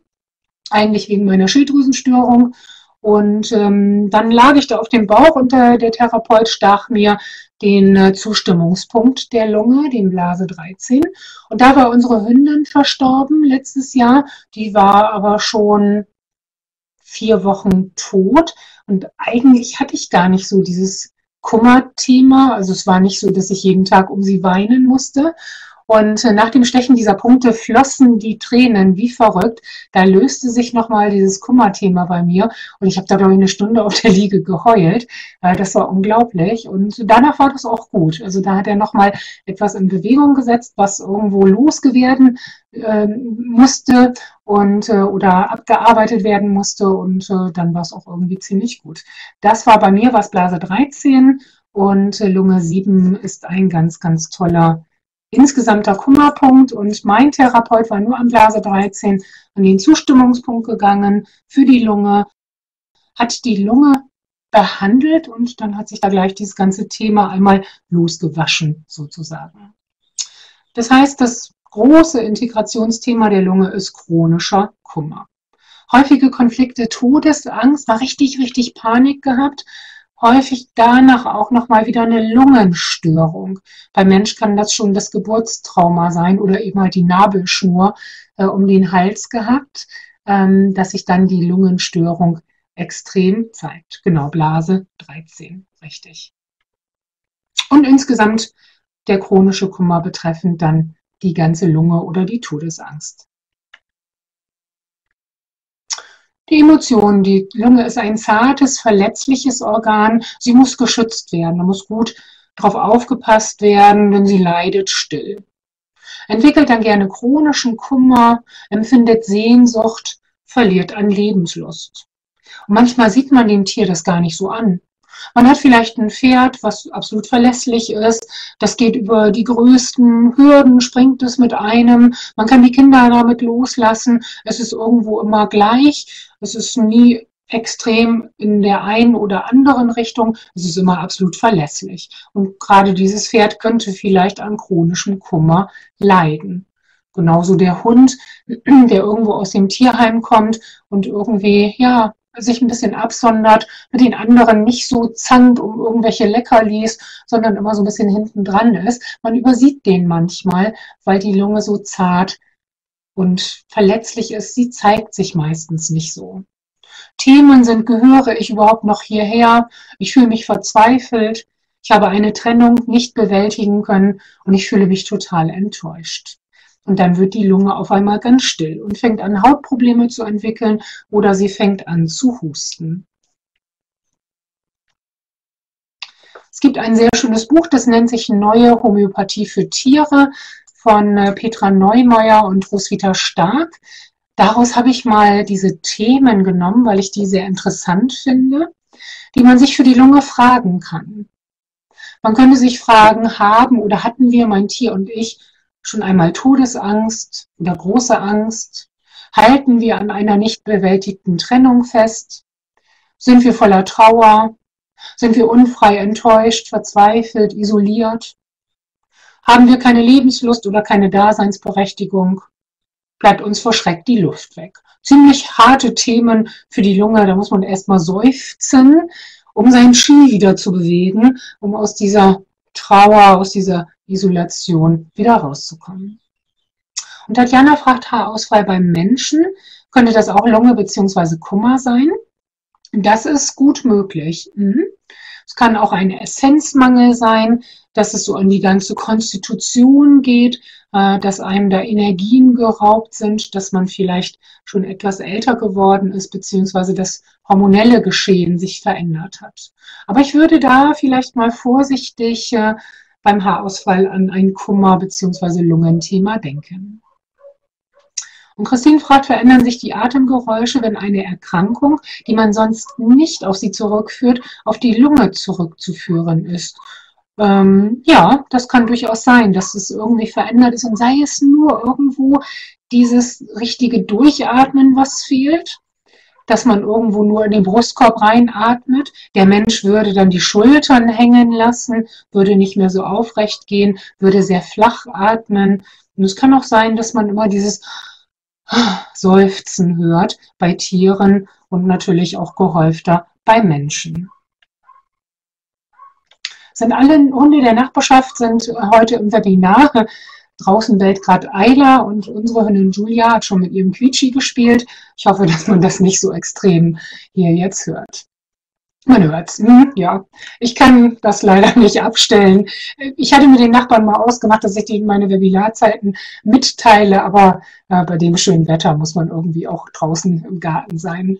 [SPEAKER 1] eigentlich wegen meiner Schilddrüsenstörung. Und ähm, dann lag ich da auf dem Bauch und der, der Therapeut stach mir den äh, Zustimmungspunkt der Lunge, den Blase 13. Und da war unsere Hündin verstorben letztes Jahr. Die war aber schon vier Wochen tot. Und eigentlich hatte ich gar nicht so dieses Kummerthema. Also es war nicht so, dass ich jeden Tag um sie weinen musste. Und äh, nach dem Stechen dieser Punkte flossen die Tränen wie verrückt. Da löste sich nochmal dieses Kummerthema bei mir. Und ich habe da, glaube ich, eine Stunde auf der Liege geheult. Äh, das war unglaublich. Und danach war das auch gut. Also da hat er nochmal etwas in Bewegung gesetzt, was irgendwo losgewerden äh, musste und äh, oder abgearbeitet werden musste. Und äh, dann war es auch irgendwie ziemlich gut. Das war bei mir was Blase 13 und äh, Lunge 7 ist ein ganz, ganz toller insgesamter Kummerpunkt und mein Therapeut war nur am Blase 13 an den Zustimmungspunkt gegangen für die Lunge, hat die Lunge behandelt und dann hat sich da gleich dieses ganze Thema einmal losgewaschen sozusagen. Das heißt, das große Integrationsthema der Lunge ist chronischer Kummer. Häufige Konflikte, Todesangst, war richtig, richtig Panik gehabt häufig danach auch nochmal wieder eine Lungenstörung. Beim Mensch kann das schon das Geburtstrauma sein oder eben halt die Nabelschnur äh, um den Hals gehabt, ähm, dass sich dann die Lungenstörung extrem zeigt. Genau, Blase 13, richtig. Und insgesamt der chronische Kummer betreffend dann die ganze Lunge oder die Todesangst. Die Emotionen, die Lunge ist ein zartes, verletzliches Organ. Sie muss geschützt werden. Da muss gut drauf aufgepasst werden, wenn sie leidet, still. Entwickelt dann gerne chronischen Kummer, empfindet Sehnsucht, verliert an Lebenslust. Und manchmal sieht man dem Tier das gar nicht so an. Man hat vielleicht ein Pferd, was absolut verlässlich ist. Das geht über die größten Hürden, springt es mit einem. Man kann die Kinder damit loslassen. Es ist irgendwo immer gleich. Es ist nie extrem in der einen oder anderen Richtung. Es ist immer absolut verlässlich. Und gerade dieses Pferd könnte vielleicht an chronischem Kummer leiden. Genauso der Hund, der irgendwo aus dem Tierheim kommt und irgendwie, ja, sich ein bisschen absondert, mit den anderen nicht so zankt um irgendwelche Leckerlis, sondern immer so ein bisschen hinten dran ist. Man übersieht den manchmal, weil die Lunge so zart und verletzlich ist. Sie zeigt sich meistens nicht so. Themen sind, gehöre ich überhaupt noch hierher? Ich fühle mich verzweifelt. Ich habe eine Trennung nicht bewältigen können und ich fühle mich total enttäuscht. Und dann wird die Lunge auf einmal ganz still und fängt an, Hautprobleme zu entwickeln oder sie fängt an zu husten. Es gibt ein sehr schönes Buch, das nennt sich Neue Homöopathie für Tiere von äh, Petra Neumeier und Roswitha Stark. Daraus habe ich mal diese Themen genommen, weil ich die sehr interessant finde, die man sich für die Lunge fragen kann. Man könnte sich fragen, haben oder hatten wir, mein Tier und ich, schon einmal Todesangst oder große Angst? Halten wir an einer nicht bewältigten Trennung fest? Sind wir voller Trauer? Sind wir unfrei enttäuscht, verzweifelt, isoliert? Haben wir keine Lebenslust oder keine Daseinsberechtigung? Bleibt uns vor Schreck die Luft weg. Ziemlich harte Themen für die Lunge, da muss man erstmal seufzen, um seinen Ski wieder zu bewegen, um aus dieser Trauer, aus dieser Isolation wieder rauszukommen. Und Tatjana fragt Haarausfall beim Menschen. Könnte das auch Lunge bzw. Kummer sein? Das ist gut möglich. Mhm. Es kann auch ein Essenzmangel sein, dass es so an die ganze Konstitution geht, äh, dass einem da Energien geraubt sind, dass man vielleicht schon etwas älter geworden ist, beziehungsweise das hormonelle Geschehen sich verändert hat. Aber ich würde da vielleicht mal vorsichtig äh, beim Haarausfall an ein Kummer- bzw. Lungenthema denken. Und Christine fragt, verändern sich die Atemgeräusche, wenn eine Erkrankung, die man sonst nicht auf sie zurückführt, auf die Lunge zurückzuführen ist? Ähm, ja, das kann durchaus sein, dass es irgendwie verändert ist und sei es nur irgendwo dieses richtige Durchatmen, was fehlt dass man irgendwo nur in den Brustkorb reinatmet. Der Mensch würde dann die Schultern hängen lassen, würde nicht mehr so aufrecht gehen, würde sehr flach atmen. Und es kann auch sein, dass man immer dieses Seufzen hört bei Tieren und natürlich auch gehäufter bei Menschen. Sind alle Hunde der Nachbarschaft sind heute im Webinar. Draußen bellt gerade Ayla und unsere Hündin Julia hat schon mit ihrem Quietschi gespielt. Ich hoffe, dass man das nicht so extrem hier jetzt hört. Man hört's. Hm, ja, ich kann das leider nicht abstellen. Ich hatte mit den Nachbarn mal ausgemacht, dass ich denen meine Webinarzeiten mitteile, aber äh, bei dem schönen Wetter muss man irgendwie auch draußen im Garten sein.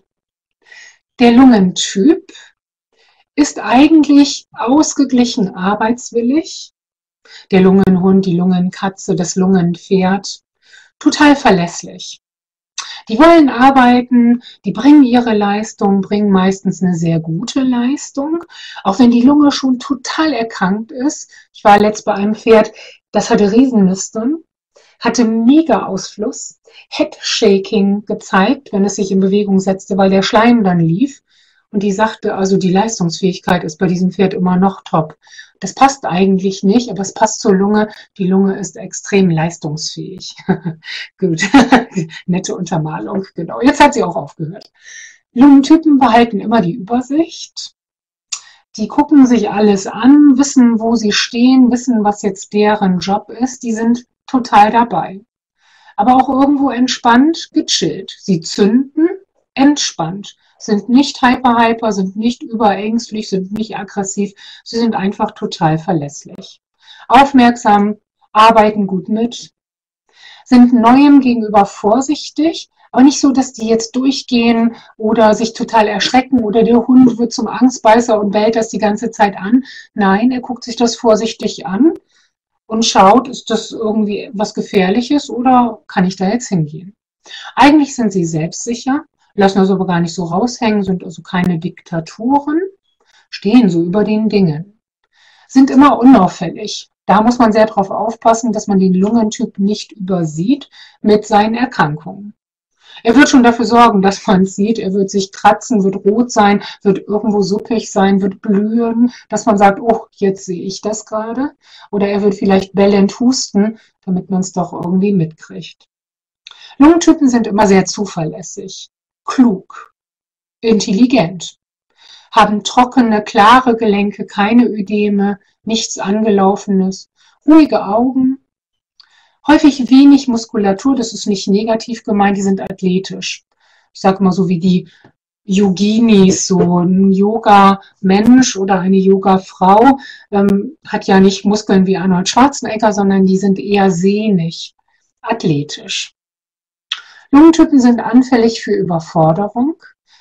[SPEAKER 1] Der Lungentyp ist eigentlich ausgeglichen arbeitswillig, der Lungenhund, die Lungenkatze, das Lungenpferd. Total verlässlich. Die wollen arbeiten, die bringen ihre Leistung, bringen meistens eine sehr gute Leistung, auch wenn die Lunge schon total erkrankt ist. Ich war letzt bei einem Pferd, das hatte Riesennüstern, hatte mega Ausfluss, Headshaking gezeigt, wenn es sich in Bewegung setzte, weil der Schleim dann lief. Und die sagte, also die Leistungsfähigkeit ist bei diesem Pferd immer noch top. Das passt eigentlich nicht, aber es passt zur Lunge. Die Lunge ist extrem leistungsfähig. Gut, nette Untermalung, genau. Jetzt hat sie auch aufgehört. Lungentypen behalten immer die Übersicht. Die gucken sich alles an, wissen, wo sie stehen, wissen, was jetzt deren Job ist. Die sind total dabei. Aber auch irgendwo entspannt, gechillt. Sie zünden, entspannt sind nicht hyper-hyper, sind nicht überängstlich, sind nicht aggressiv. Sie sind einfach total verlässlich. Aufmerksam, arbeiten gut mit, sind Neuem gegenüber vorsichtig, aber nicht so, dass die jetzt durchgehen oder sich total erschrecken oder der Hund wird zum Angstbeißer und bellt das die ganze Zeit an. Nein, er guckt sich das vorsichtig an und schaut, ist das irgendwie was Gefährliches oder kann ich da jetzt hingehen? Eigentlich sind sie selbstsicher, lassen das aber gar nicht so raushängen, sind also keine Diktaturen, stehen so über den Dingen, sind immer unauffällig. Da muss man sehr darauf aufpassen, dass man den Lungentyp nicht übersieht mit seinen Erkrankungen. Er wird schon dafür sorgen, dass man es sieht. Er wird sich kratzen, wird rot sein, wird irgendwo suppig sein, wird blühen, dass man sagt, oh, jetzt sehe ich das gerade. Oder er wird vielleicht bellend husten, damit man es doch irgendwie mitkriegt. Lungentypen sind immer sehr zuverlässig, klug, intelligent, haben trockene, klare Gelenke, keine Ödeme, nichts Angelaufenes, ruhige Augen, häufig wenig Muskulatur, das ist nicht negativ gemeint, die sind athletisch. Ich sage mal so wie die Yoginis, so ein Yoga-Mensch oder eine Yoga-Frau ähm, hat ja nicht Muskeln wie Arnold Schwarzenegger, sondern die sind eher sehnig, athletisch. Lungentypen sind anfällig für Überforderung.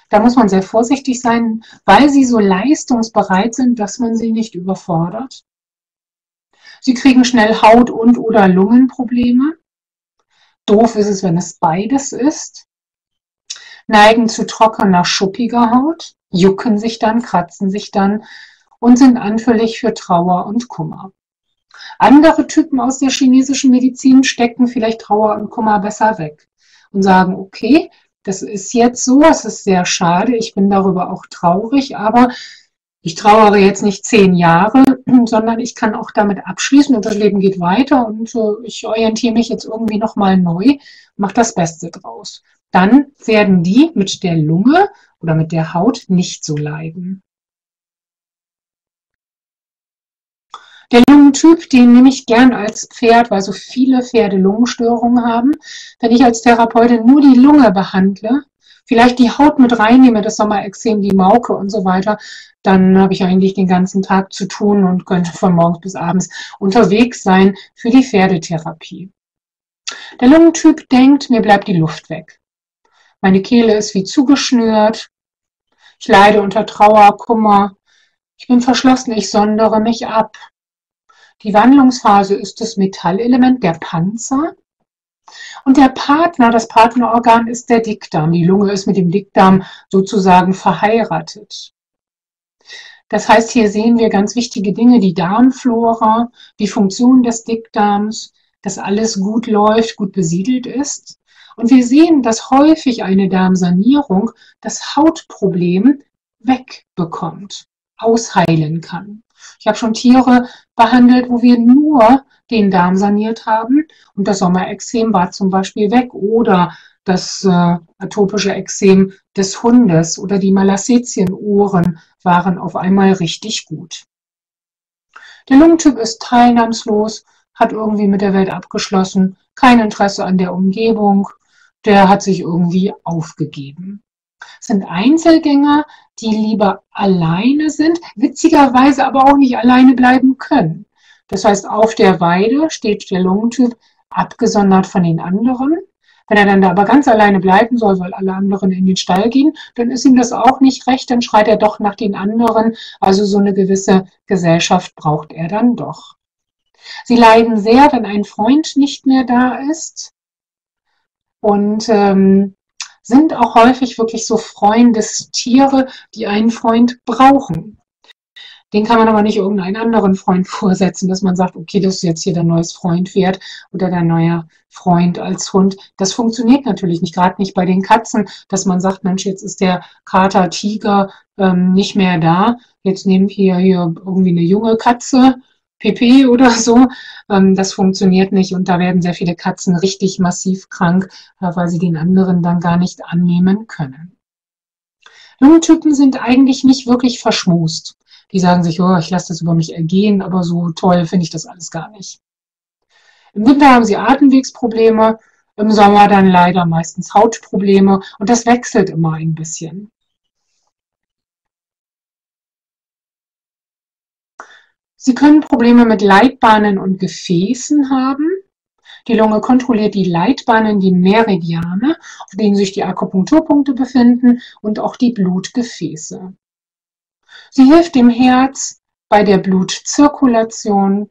[SPEAKER 1] Da muss man sehr vorsichtig sein, weil sie so leistungsbereit sind, dass man sie nicht überfordert. Sie kriegen schnell Haut- und oder Lungenprobleme. Doof ist es, wenn es beides ist. Neigen zu trockener, schuppiger Haut, jucken sich dann, kratzen sich dann und sind anfällig für Trauer und Kummer. Andere Typen aus der chinesischen Medizin stecken vielleicht Trauer und Kummer besser weg und sagen, okay, das ist jetzt so, es ist sehr schade, ich bin darüber auch traurig, aber ich trauere jetzt nicht zehn Jahre, sondern ich kann auch damit abschließen und das Leben geht weiter und äh, ich orientiere mich jetzt irgendwie nochmal neu, mache das Beste draus. Dann werden die mit der Lunge oder mit der Haut nicht so leiden. Der Lungentyp, den nehme ich gern als Pferd, weil so viele Pferde Lungenstörungen haben. Wenn ich als Therapeutin nur die Lunge behandle, vielleicht die Haut mit reinnehme, das Sommerexem, die Mauke und so weiter, dann habe ich eigentlich den ganzen Tag zu tun und könnte von morgens bis abends unterwegs sein für die Pferdetherapie. Der Lungentyp denkt, mir bleibt die Luft weg. Meine Kehle ist wie zugeschnürt. Ich leide unter Trauer, Kummer. Ich bin verschlossen, ich sondere mich ab. Die Wandlungsphase ist das Metallelement, der Panzer. Und der Partner, das Partnerorgan ist der Dickdarm. Die Lunge ist mit dem Dickdarm sozusagen verheiratet. Das heißt, hier sehen wir ganz wichtige Dinge, die Darmflora, die Funktion des Dickdarms, dass alles gut läuft, gut besiedelt ist. Und wir sehen, dass häufig eine Darmsanierung das Hautproblem wegbekommt, ausheilen kann. Ich habe schon Tiere behandelt, wo wir nur den Darm saniert haben und das Sommerexem war zum Beispiel weg oder das äh, atopische Exem des Hundes oder die Malassezien-Ohren waren auf einmal richtig gut. Der Lungentyp ist teilnahmslos, hat irgendwie mit der Welt abgeschlossen, kein Interesse an der Umgebung, der hat sich irgendwie aufgegeben. Sind Einzelgänger, die lieber alleine sind, witzigerweise aber auch nicht alleine bleiben können. Das heißt, auf der Weide steht der Lungentyp abgesondert von den anderen. Wenn er dann da aber ganz alleine bleiben soll, weil alle anderen in den Stall gehen, dann ist ihm das auch nicht recht, dann schreit er doch nach den anderen. Also so eine gewisse Gesellschaft braucht er dann doch. Sie leiden sehr, wenn ein Freund nicht mehr da ist und ähm, sind auch häufig wirklich so Freundestiere, die einen Freund brauchen. Den kann man aber nicht irgendeinen anderen Freund vorsetzen, dass man sagt, okay, das ist jetzt hier dein neues Freundpferd oder dein neuer Freund als Hund. Das funktioniert natürlich nicht, gerade nicht bei den Katzen, dass man sagt, Mensch, jetzt ist der Kater, Tiger ähm, nicht mehr da. Jetzt nehmen wir hier irgendwie eine junge Katze, PP oder so. Ähm, das funktioniert nicht und da werden sehr viele Katzen richtig massiv krank, äh, weil sie den anderen dann gar nicht annehmen können. Lungentypen sind eigentlich nicht wirklich verschmust die sagen sich, oh, ich lasse das über mich ergehen, aber so toll finde ich das alles gar nicht. Im Winter haben sie Atemwegsprobleme, im Sommer dann leider meistens Hautprobleme und das wechselt immer ein bisschen. Sie können Probleme mit Leitbahnen und Gefäßen haben. Die Lunge kontrolliert die Leitbahnen, die Meridiane, auf denen sich die Akupunkturpunkte befinden und auch die Blutgefäße. Sie hilft dem Herz bei der Blutzirkulation.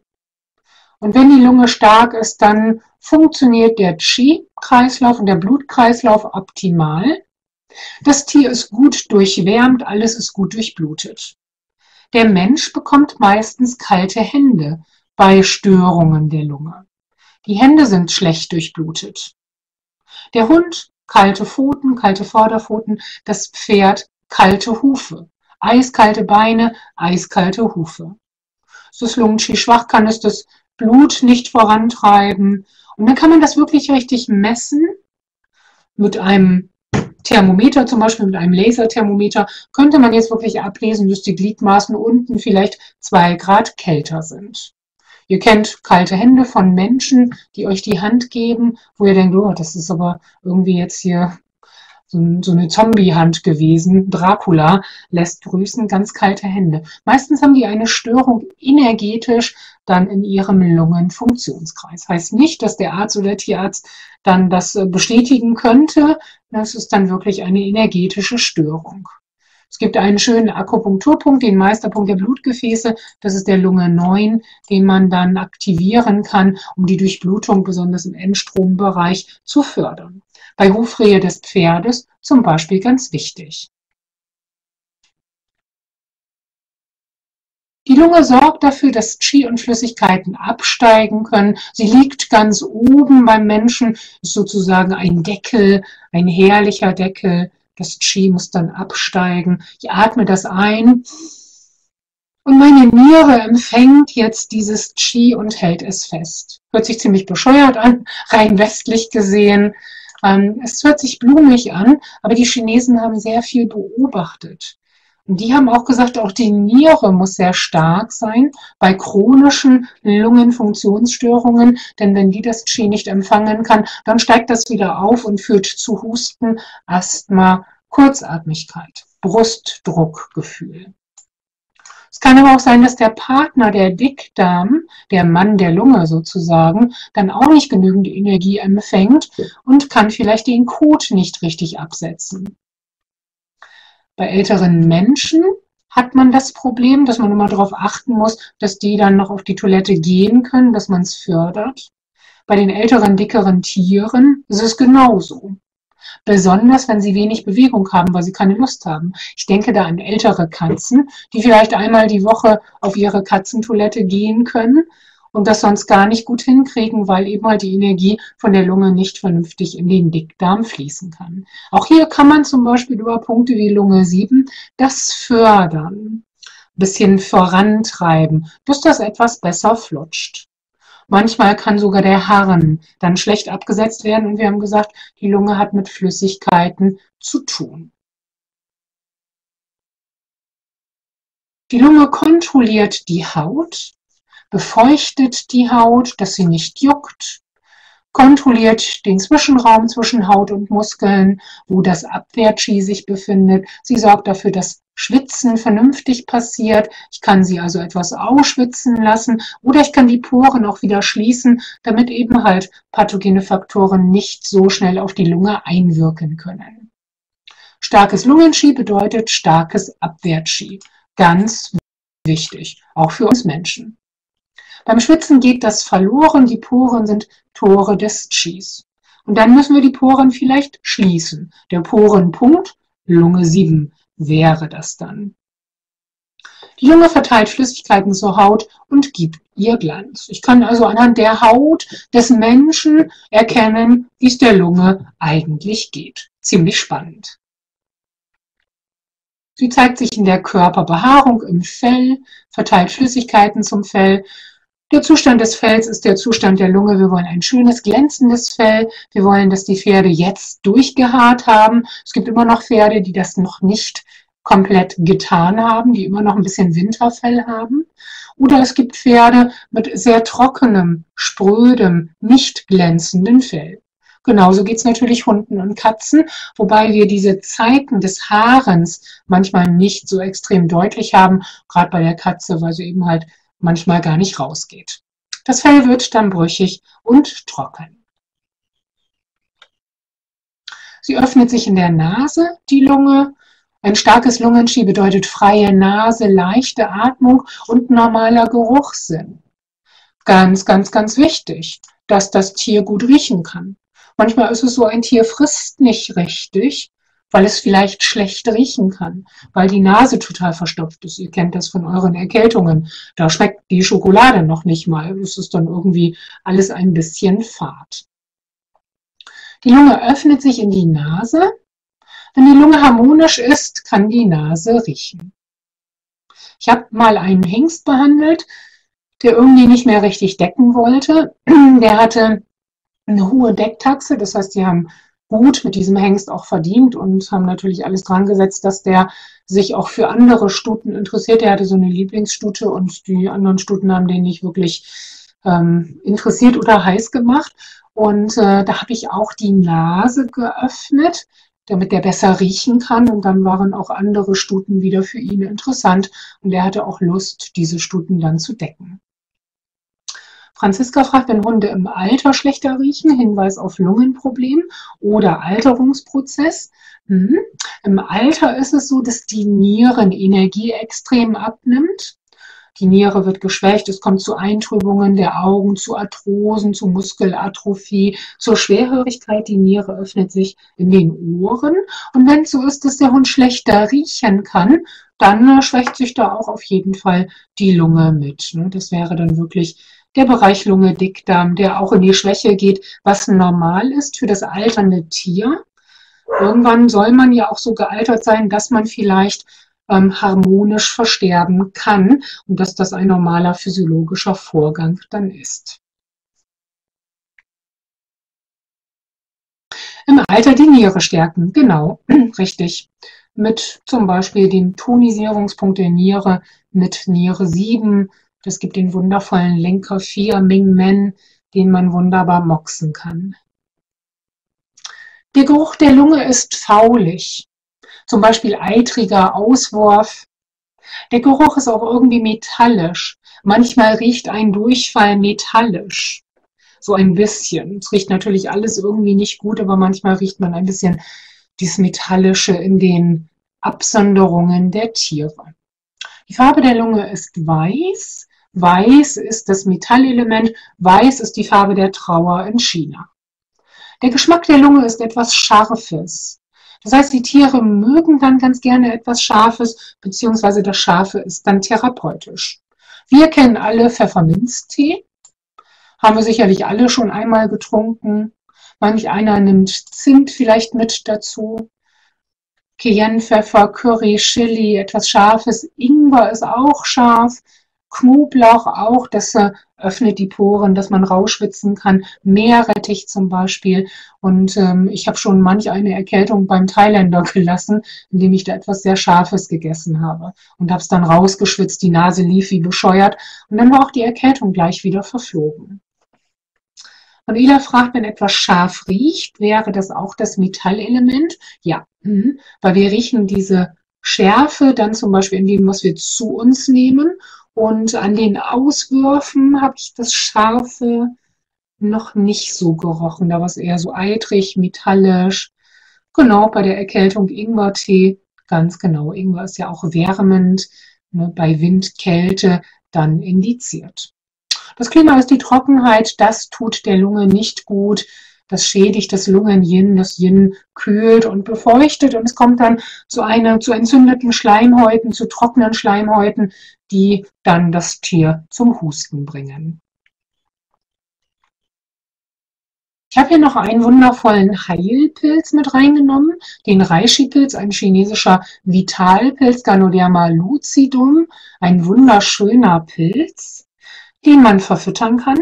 [SPEAKER 1] Und wenn die Lunge stark ist, dann funktioniert der Qi-Kreislauf und der Blutkreislauf optimal. Das Tier ist gut durchwärmt, alles ist gut durchblutet. Der Mensch bekommt meistens kalte Hände bei Störungen der Lunge. Die Hände sind schlecht durchblutet. Der Hund kalte Pfoten, kalte Vorderpfoten, das Pferd kalte Hufe. Eiskalte Beine, eiskalte Hufe. Ist das Lungenqi schwach, kann es das Blut nicht vorantreiben. Und dann kann man das wirklich richtig messen mit einem Thermometer, zum Beispiel mit einem Laserthermometer, könnte man jetzt wirklich ablesen, dass die Gliedmaßen unten vielleicht zwei Grad kälter sind. Ihr kennt kalte Hände von Menschen, die euch die Hand geben, wo ihr denkt, oh, das ist aber irgendwie jetzt hier so, so eine Zombie-Hand gewesen. Dracula lässt grüßen, ganz kalte Hände. Meistens haben die eine Störung energetisch dann in ihrem Lungenfunktionskreis. Heißt nicht, dass der Arzt oder Tierarzt dann das äh, bestätigen könnte. Das ist dann wirklich eine energetische Störung. Es gibt einen schönen Akupunkturpunkt, den Meisterpunkt der Blutgefäße. Das ist der Lunge 9, den man dann aktivieren kann, um die Durchblutung besonders im Endstrombereich zu fördern. Bei Hufrehe des Pferdes zum Beispiel ganz wichtig. Die Lunge sorgt dafür, dass Qi und Flüssigkeiten absteigen können. Sie liegt ganz oben beim Menschen, ist sozusagen ein Deckel, ein herrlicher Deckel. Das Qi muss dann absteigen. Ich atme das ein und meine Niere empfängt jetzt dieses Qi und hält es fest. Hört sich ziemlich bescheuert an, rein westlich gesehen. Ähm, es hört sich blumig an, aber die Chinesen haben sehr viel beobachtet. Und die haben auch gesagt, auch die Niere muss sehr stark sein bei chronischen Lungenfunktionsstörungen, denn wenn die das Qi nicht empfangen kann, dann steigt das wieder auf und führt zu Husten, Asthma, Kurzatmigkeit, Brustdruckgefühl. Es kann aber auch sein, dass der Partner, der Dickdarm, der Mann der Lunge sozusagen, dann auch nicht genügend Energie empfängt und kann vielleicht den Kot nicht richtig absetzen. Bei älteren Menschen hat man das Problem, dass man immer darauf achten muss, dass die dann noch auf die Toilette gehen können, dass man es fördert. Bei den älteren, dickeren Tieren ist es genauso. Besonders, wenn sie wenig Bewegung haben, weil sie keine Lust haben. Ich denke da an ältere Katzen, die vielleicht einmal die Woche auf ihre Katzentoilette gehen können und das sonst gar nicht gut hinkriegen, weil eben halt die Energie von der Lunge nicht vernünftig in den Dickdarm fließen kann. Auch hier kann man zum Beispiel über Punkte wie Lunge 7 das fördern, ein bisschen vorantreiben, bis das etwas besser flutscht. Manchmal kann sogar der Harn dann schlecht abgesetzt werden und wir haben gesagt, die Lunge hat mit Flüssigkeiten zu tun. Die Lunge kontrolliert die Haut befeuchtet die Haut, dass sie nicht juckt, kontrolliert den Zwischenraum zwischen Haut und Muskeln, wo das Abwehr-Chi sich befindet. Sie sorgt dafür, dass Schwitzen vernünftig passiert. Ich kann sie also etwas ausschwitzen lassen oder ich kann die Poren auch wieder schließen, damit eben halt pathogene Faktoren nicht so schnell auf die Lunge einwirken können. Starkes Lungenqi bedeutet starkes Abwehr-Chi. Ganz wichtig, auch für uns Menschen. Beim Schwitzen geht das verloren. Die Poren sind Tore des Qis. Und dann müssen wir die Poren vielleicht schließen. Der Porenpunkt, Lunge 7, wäre das dann. Die Lunge verteilt Flüssigkeiten zur Haut und gibt ihr Glanz. Ich kann also anhand der Haut des Menschen erkennen, wie es der Lunge eigentlich geht. Ziemlich spannend. Sie zeigt sich in der Körperbehaarung im Fell, verteilt Flüssigkeiten zum Fell der Zustand des Fells ist der Zustand der Lunge. Wir wollen ein schönes, glänzendes Fell. Wir wollen, dass die Pferde jetzt durchgehaart haben. Es gibt immer noch Pferde, die das noch nicht komplett getan haben, die immer noch ein bisschen Winterfell haben. Oder es gibt Pferde mit sehr trockenem, sprödem, nicht glänzenden Fell. Genauso geht es natürlich Hunden und Katzen, wobei wir diese Zeiten des Haarens manchmal nicht so extrem deutlich haben, gerade bei der Katze, weil sie eben halt manchmal gar nicht rausgeht. Das Fell wird dann brüchig und trocken. Sie öffnet sich in der Nase, die Lunge. Ein starkes Lungenski bedeutet freie Nase, leichte Atmung und normaler Geruchssinn. Ganz, ganz, ganz wichtig, dass das Tier gut riechen kann. Manchmal ist es so, ein Tier frisst nicht richtig weil es vielleicht schlecht riechen kann, weil die Nase total verstopft ist. Ihr kennt das von euren Erkältungen. Da schmeckt die Schokolade noch nicht mal. Es ist dann irgendwie alles ein bisschen fad. Die Lunge öffnet sich in die Nase. Wenn die Lunge harmonisch ist, kann die Nase riechen. Ich habe mal einen Hengst behandelt, der irgendwie nicht mehr richtig decken wollte. Der hatte eine hohe Decktaxe, das heißt, die haben gut mit diesem Hengst auch verdient und haben natürlich alles dran gesetzt, dass der sich auch für andere Stuten interessiert. Er hatte so eine Lieblingsstute und die anderen Stuten haben den nicht wirklich ähm, interessiert oder heiß gemacht. Und äh, da habe ich auch die Nase geöffnet, damit der besser riechen kann. Und dann waren auch andere Stuten wieder für ihn interessant. Und er hatte auch Lust, diese Stuten dann zu decken. Franziska fragt, wenn Hunde im Alter schlechter riechen, Hinweis auf Lungenproblem oder Alterungsprozess. Hm. Im Alter ist es so, dass die Nierenenergie extrem abnimmt. Die Niere wird geschwächt, es kommt zu Eintrübungen der Augen, zu Arthrosen, zu Muskelatrophie, zur Schwerhörigkeit. Die Niere öffnet sich in den Ohren. Und wenn es so ist, dass der Hund schlechter riechen kann, dann äh, schwächt sich da auch auf jeden Fall die Lunge mit. Ne? Das wäre dann wirklich der Bereich Lunge, Dickdarm, der auch in die Schwäche geht, was normal ist für das alternde Tier. Irgendwann soll man ja auch so gealtert sein, dass man vielleicht ähm, harmonisch versterben kann und dass das ein normaler physiologischer Vorgang dann ist. Im Alter die Niere stärken, genau, richtig. Mit zum Beispiel dem Tonisierungspunkt der Niere mit Niere 7, es gibt den wundervollen Lenker 4 Ming Men, den man wunderbar moxen kann. Der Geruch der Lunge ist faulig, zum Beispiel eitriger Auswurf. Der Geruch ist auch irgendwie metallisch. Manchmal riecht ein Durchfall metallisch. So ein bisschen. Es riecht natürlich alles irgendwie nicht gut, aber manchmal riecht man ein bisschen dieses Metallische in den Absonderungen der Tiere. Die Farbe der Lunge ist weiß. Weiß ist das Metallelement, weiß ist die Farbe der Trauer in China. Der Geschmack der Lunge ist etwas Scharfes. Das heißt, die Tiere mögen dann ganz gerne etwas Scharfes, beziehungsweise das Scharfe ist dann therapeutisch. Wir kennen alle Pfefferminztee, haben wir sicherlich alle schon einmal getrunken. Manch einer nimmt Zimt vielleicht mit dazu. Cayennepfeffer, Curry, Chili, etwas Scharfes. Ingwer ist auch scharf. Knoblauch auch, das äh, öffnet die Poren, dass man rausschwitzen kann. Meerrettich zum Beispiel. Und ähm, ich habe schon manch eine Erkältung beim Thailänder gelassen, indem ich da etwas sehr Scharfes gegessen habe. Und habe es dann rausgeschwitzt, die Nase lief wie bescheuert. Und dann war auch die Erkältung gleich wieder verflogen. Und Ela fragt, wenn etwas scharf riecht, wäre das auch das Metallelement? Ja, mh, weil wir riechen diese Schärfe dann zum Beispiel in dem, was wir zu uns nehmen. Und an den Auswürfen habe ich das Scharfe noch nicht so gerochen. Da war es eher so eitrig, metallisch. Genau, bei der Erkältung Ingwertee, ganz genau. Ingwer ist ja auch wärmend, ne, bei Wind, Kälte dann indiziert. Das Klima ist die Trockenheit, das tut der Lunge nicht gut. Das schädigt das Lungen-Yin. Das Yin kühlt und befeuchtet und es kommt dann zu einer, zu entzündeten Schleimhäuten, zu trockenen Schleimhäuten, die dann das Tier zum Husten bringen. Ich habe hier noch einen wundervollen Heilpilz mit reingenommen, den Reishi-Pilz, ein chinesischer Vitalpilz, Ganoderma lucidum, ein wunderschöner Pilz, den man verfüttern kann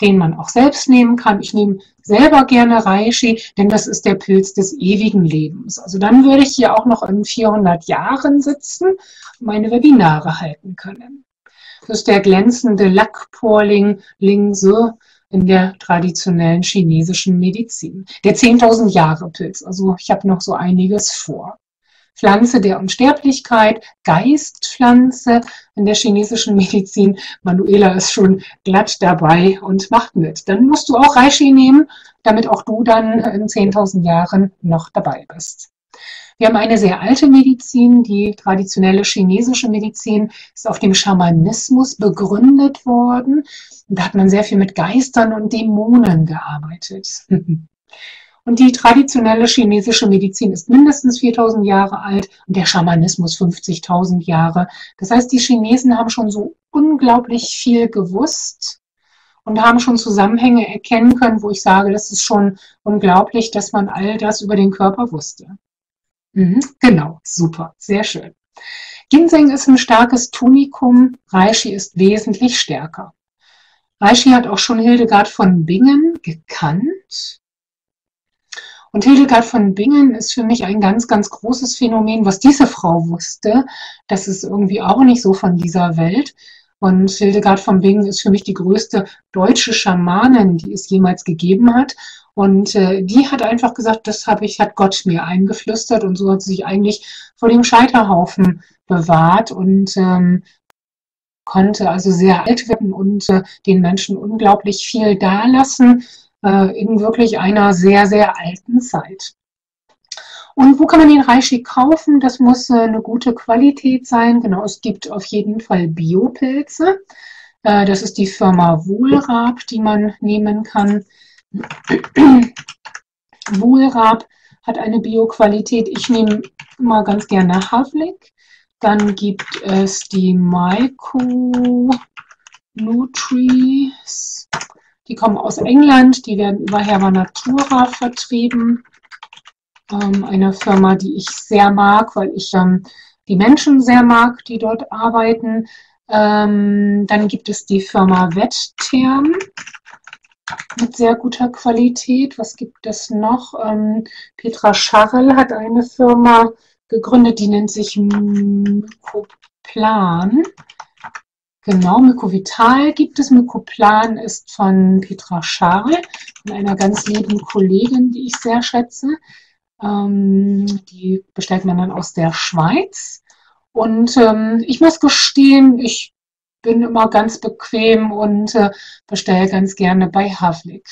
[SPEAKER 1] den man auch selbst nehmen kann. Ich nehme selber gerne Reishi, denn das ist der Pilz des ewigen Lebens. Also dann würde ich hier auch noch in 400 Jahren sitzen und meine Webinare halten können. Das ist der glänzende Lackporling Lingse in der traditionellen chinesischen Medizin. Der 10.000 Jahre Pilz. Also ich habe noch so einiges vor. Pflanze der Unsterblichkeit, Geistpflanze in der chinesischen Medizin. Manuela ist schon glatt dabei und macht mit. Dann musst du auch Reishi nehmen, damit auch du dann in 10.000 Jahren noch dabei bist. Wir haben eine sehr alte Medizin. Die traditionelle chinesische Medizin ist auf dem Schamanismus begründet worden. Da hat man sehr viel mit Geistern und Dämonen gearbeitet. Und die traditionelle chinesische Medizin ist mindestens 4000 Jahre alt und der Schamanismus 50.000 Jahre. Das heißt, die Chinesen haben schon so unglaublich viel gewusst und haben schon Zusammenhänge erkennen können, wo ich sage, das ist schon unglaublich, dass man all das über den Körper wusste. Mhm, genau, super, sehr schön. Ginseng ist ein starkes Tonikum, Reishi ist wesentlich stärker. Reishi hat auch schon Hildegard von Bingen gekannt. Und Hildegard von Bingen ist für mich ein ganz, ganz großes Phänomen, was diese Frau wusste. Das ist irgendwie auch nicht so von dieser Welt. Und Hildegard von Bingen ist für mich die größte deutsche Schamanin, die es jemals gegeben hat. Und äh, die hat einfach gesagt, das habe ich, hat Gott mir eingeflüstert und so hat sie sich eigentlich vor dem Scheiterhaufen bewahrt und ähm, konnte also sehr alt werden und äh, den Menschen unglaublich viel dalassen äh, in wirklich einer sehr, sehr alten Zeit. Und wo kann man den Reishi kaufen? Das muss äh, eine gute Qualität sein. Genau, es gibt auf jeden Fall Biopilze. Äh, das ist die Firma Wohlrab, die man nehmen kann. Wohlrab hat eine Bioqualität. Ich nehme immer ganz gerne Havlik. Dann gibt es die Myco Nutris. Die kommen aus England. Die werden über Herba Natura vertrieben. Ähm, eine Firma, die ich sehr mag, weil ich ähm, die Menschen sehr mag, die dort arbeiten. Ähm, dann gibt es die Firma Wettterm mit sehr guter Qualität. Was gibt es noch? Ähm, Petra Scharrel hat eine Firma gegründet, die nennt sich Mykoplan. Genau, Mykovital gibt es. Mykoplan ist von Petra Scharrel, von einer ganz lieben Kollegin, die ich sehr schätze. Ähm, die bestellt man dann aus der Schweiz. Und ähm, ich muss gestehen, ich bin immer ganz bequem und äh, bestelle ganz gerne bei Havlik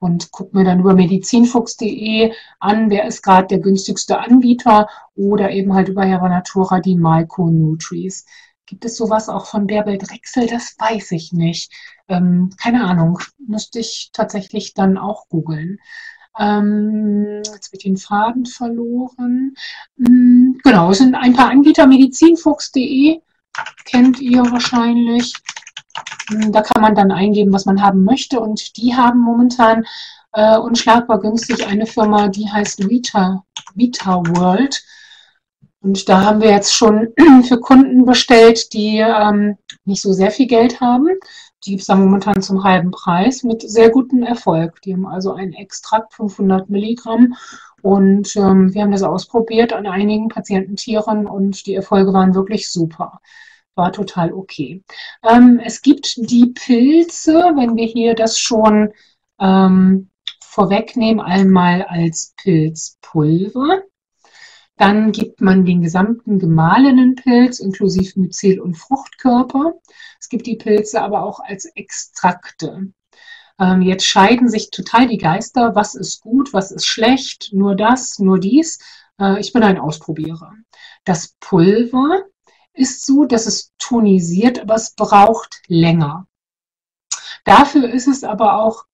[SPEAKER 1] und gucke mir dann über medizinfuchs.de an, wer ist gerade der günstigste Anbieter oder eben halt über Herba Natura die Maiko Nutris. Gibt es sowas auch von Bärbel Drechsel? Das weiß ich nicht. Ähm, keine Ahnung. Müsste ich tatsächlich dann auch googeln. Ähm, jetzt wird den Faden verloren. Ähm, genau, es sind ein paar Anbieter. Medizinfuchs.de kennt ihr wahrscheinlich. Hm, da kann man dann eingeben, was man haben möchte. Und die haben momentan äh, unschlagbar günstig eine Firma, die heißt Vita, Vita World. Und da haben wir jetzt schon für Kunden bestellt, die ähm, nicht so sehr viel Geld haben. Die gibt es da momentan zum halben Preis mit sehr gutem Erfolg. Die haben also einen Extrakt 500 Milligramm und ähm, wir haben das ausprobiert an einigen Patiententieren und die Erfolge waren wirklich super war total okay. Ähm, es gibt die Pilze, wenn wir hier das schon ähm, vorwegnehmen, einmal als Pilzpulver. Dann gibt man den gesamten gemahlenen Pilz inklusive Myzel- und Fruchtkörper. Es gibt die Pilze aber auch als Extrakte. Ähm, jetzt scheiden sich total die Geister, was ist gut, was ist schlecht, nur das, nur dies. Äh, ich bin ein Ausprobierer. Das Pulver ist so, dass es tonisiert, aber es braucht länger. Dafür ist es aber auch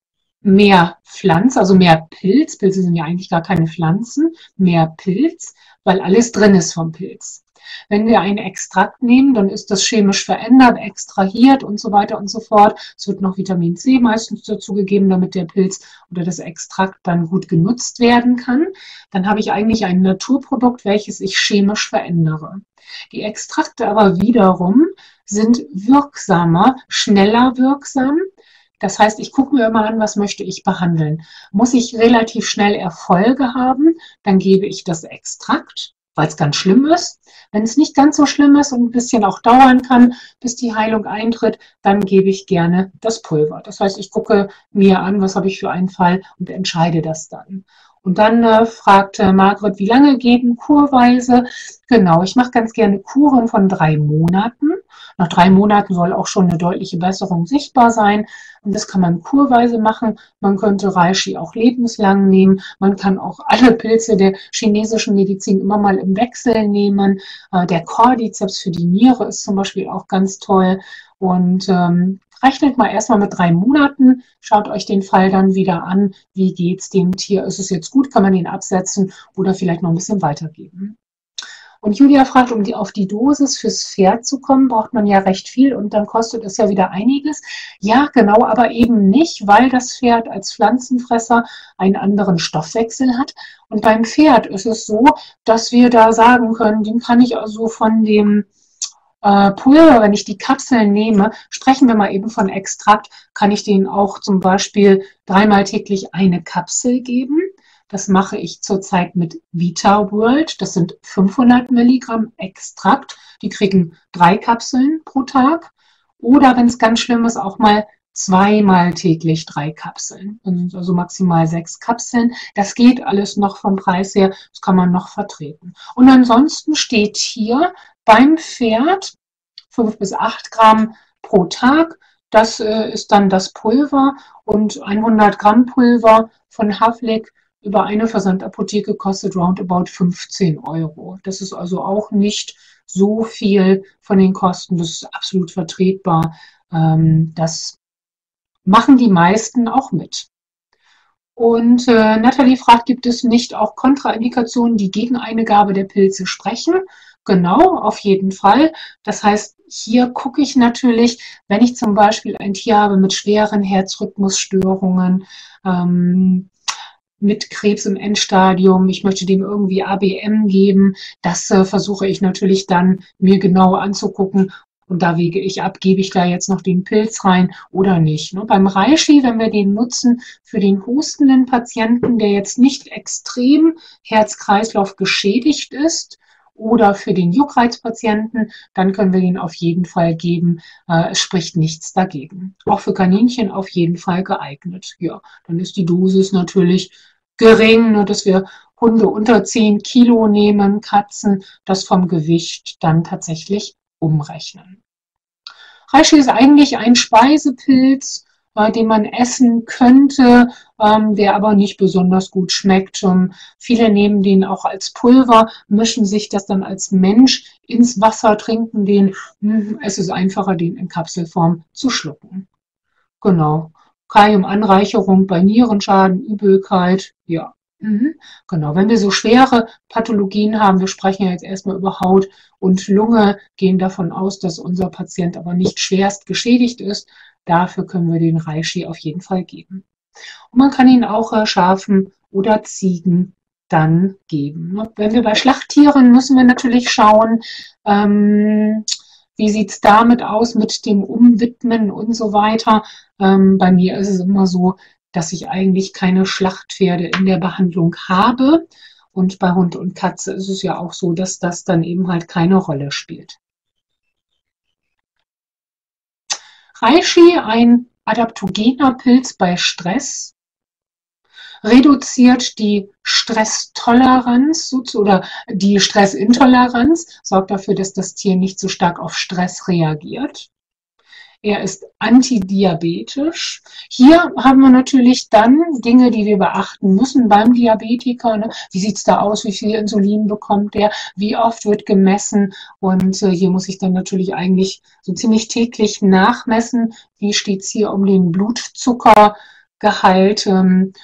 [SPEAKER 1] mehr Pflanz, also mehr Pilz. Pilze sind ja eigentlich gar keine Pflanzen, mehr Pilz, weil alles drin ist vom Pilz. Wenn wir einen Extrakt nehmen, dann ist das chemisch verändert, extrahiert und so weiter und so fort. Es wird noch Vitamin C meistens dazugegeben, damit der Pilz oder das Extrakt dann gut genutzt werden kann. Dann habe ich eigentlich ein Naturprodukt, welches ich chemisch verändere. Die Extrakte aber wiederum sind wirksamer, schneller wirksam. Das heißt, ich gucke mir immer an, was möchte ich behandeln. Muss ich relativ schnell Erfolge haben, dann gebe ich das Extrakt, weil es ganz schlimm ist. Wenn es nicht ganz so schlimm ist und ein bisschen auch dauern kann, bis die Heilung eintritt, dann gebe ich gerne das Pulver. Das heißt, ich gucke mir an, was habe ich für einen Fall und entscheide das dann. Und dann äh, fragte Margret, wie lange gehen kurweise? Genau, ich mache ganz gerne Kuren von drei Monaten. Nach drei Monaten soll auch schon eine deutliche Besserung sichtbar sein. Und das kann man kurweise machen. Man könnte Reishi auch lebenslang nehmen. Man kann auch alle Pilze der chinesischen Medizin immer mal im Wechsel nehmen. Äh, der Cordyceps für die Niere ist zum Beispiel auch ganz toll. Und ähm, Rechnet mal erstmal mit drei Monaten, schaut euch den Fall dann wieder an. Wie geht es dem Tier? Ist es jetzt gut? Kann man ihn absetzen oder vielleicht noch ein bisschen weitergeben? Und Julia fragt, um die, auf die Dosis fürs Pferd zu kommen, braucht man ja recht viel und dann kostet es ja wieder einiges. Ja, genau, aber eben nicht, weil das Pferd als Pflanzenfresser einen anderen Stoffwechsel hat. Und beim Pferd ist es so, dass wir da sagen können, den kann ich also von dem äh, Pulver, wenn ich die Kapseln nehme, sprechen wir mal eben von Extrakt, kann ich denen auch zum Beispiel dreimal täglich eine Kapsel geben. Das mache ich zurzeit mit Vita World. Das sind 500 Milligramm Extrakt. Die kriegen drei Kapseln pro Tag. Oder wenn es ganz schlimm ist, auch mal zweimal täglich drei Kapseln. Also maximal sechs Kapseln. Das geht alles noch vom Preis her. Das kann man noch vertreten. Und ansonsten steht hier beim Pferd fünf bis acht Gramm pro Tag. Das äh, ist dann das Pulver und 100 Gramm Pulver von Havlik über eine Versandapotheke kostet roundabout 15 Euro. Das ist also auch nicht so viel von den Kosten. Das ist absolut vertretbar. Ähm, das machen die meisten auch mit. Und äh, Nathalie fragt, gibt es nicht auch Kontraindikationen, die gegen eine Gabe der Pilze sprechen? Genau, auf jeden Fall. Das heißt, hier gucke ich natürlich, wenn ich zum Beispiel ein Tier habe mit schweren Herzrhythmusstörungen, ähm, mit Krebs im Endstadium, ich möchte dem irgendwie ABM geben, das äh, versuche ich natürlich dann mir genau anzugucken und da wege ich ab, gebe ich da jetzt noch den Pilz rein oder nicht. Ne? Beim Reishi, wenn wir den nutzen für den hustenden Patienten, der jetzt nicht extrem Herz-Kreislauf geschädigt ist, oder für den Juckreizpatienten, dann können wir den auf jeden Fall geben. Äh, es spricht nichts dagegen. Auch für Kaninchen auf jeden Fall geeignet. Ja, dann ist die Dosis natürlich gering, nur dass wir Hunde unter 10 Kilo nehmen, Katzen, das vom Gewicht dann tatsächlich umrechnen. Reishi ist eigentlich ein Speisepilz, äh, den man essen könnte, ähm, der aber nicht besonders gut schmeckt. Und viele nehmen den auch als Pulver, mischen sich das dann als Mensch ins Wasser, trinken den. Hm, es ist einfacher, den in Kapselform zu schlucken. Genau. Kaliumanreicherung bei Nierenschaden, Übelkeit, ja. Mhm. Genau, wenn wir so schwere Pathologien haben, wir sprechen ja jetzt erstmal über Haut und Lunge, gehen davon aus, dass unser Patient aber nicht schwerst geschädigt ist. Dafür können wir den Reishi auf jeden Fall geben. Und man kann ihn auch äh, Schafen oder Ziegen dann geben. Wenn wir bei Schlachttieren müssen wir natürlich schauen, ähm, wie sieht es damit aus mit dem Umwidmen und so weiter. Ähm, bei mir ist es immer so, dass ich eigentlich keine Schlachtpferde in der Behandlung habe. Und bei Hund und Katze ist es ja auch so, dass das dann eben halt keine Rolle spielt. Reishi, ein adaptogener Pilz bei Stress, reduziert die Stresstoleranz oder die Stressintoleranz, sorgt dafür, dass das Tier nicht so stark auf Stress reagiert. Er ist antidiabetisch. Hier haben wir natürlich dann Dinge, die wir beachten müssen beim Diabetiker. Ne? Wie sieht es da aus? Wie viel Insulin bekommt er? Wie oft wird gemessen? Und äh, hier muss ich dann natürlich eigentlich so ziemlich täglich nachmessen. Wie steht es hier um den Blutzuckergehalt? Ähm,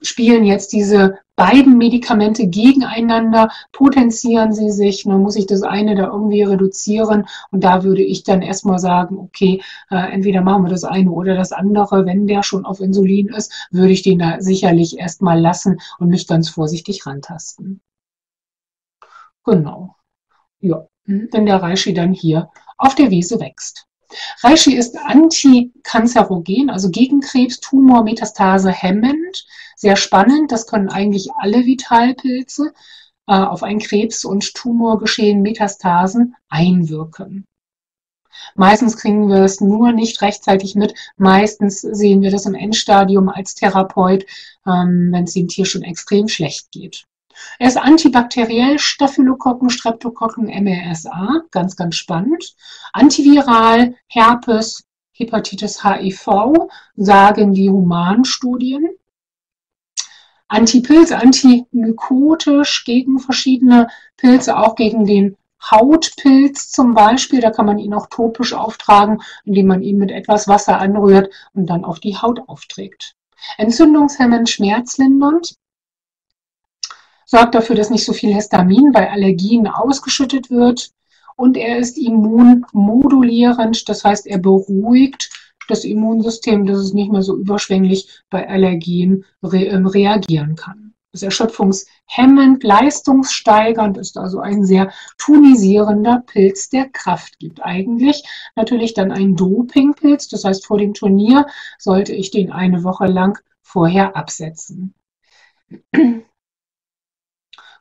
[SPEAKER 1] spielen jetzt diese beiden Medikamente gegeneinander, potenzieren sie sich, dann muss ich das eine da irgendwie reduzieren und da würde ich dann erstmal sagen, okay, äh, entweder machen wir das eine oder das andere, wenn der schon auf Insulin ist, würde ich den da sicherlich erstmal lassen und mich ganz vorsichtig rantasten. Genau. Ja, wenn der Reishi dann hier auf der Wiese wächst. Reishi ist antikanzerogen, also gegen Krebs, Tumor, Metastase hemmend. Sehr spannend, das können eigentlich alle Vitalpilze äh, auf ein Krebs- und Tumorgeschehen Metastasen einwirken. Meistens kriegen wir es nur nicht rechtzeitig mit. Meistens sehen wir das im Endstadium als Therapeut, ähm, wenn es dem Tier schon extrem schlecht geht. Er ist antibakteriell, Staphylokokken, Streptokokken, MRSA, ganz, ganz spannend. Antiviral, Herpes, Hepatitis HIV, sagen die Humanstudien. Antipilz, antimykotisch gegen verschiedene Pilze, auch gegen den Hautpilz zum Beispiel. Da kann man ihn auch topisch auftragen, indem man ihn mit etwas Wasser anrührt und dann auf die Haut aufträgt. Entzündungshemmend, schmerzlindernd sorgt dafür, dass nicht so viel Histamin bei Allergien ausgeschüttet wird und er ist immunmodulierend, das heißt, er beruhigt das Immunsystem, dass es nicht mehr so überschwänglich bei Allergien re ähm, reagieren kann. Das erschöpfungshemmend, leistungssteigernd ist also ein sehr tonisierender Pilz, der Kraft gibt. Eigentlich natürlich dann ein Dopingpilz, das heißt vor dem Turnier sollte ich den eine Woche lang vorher absetzen.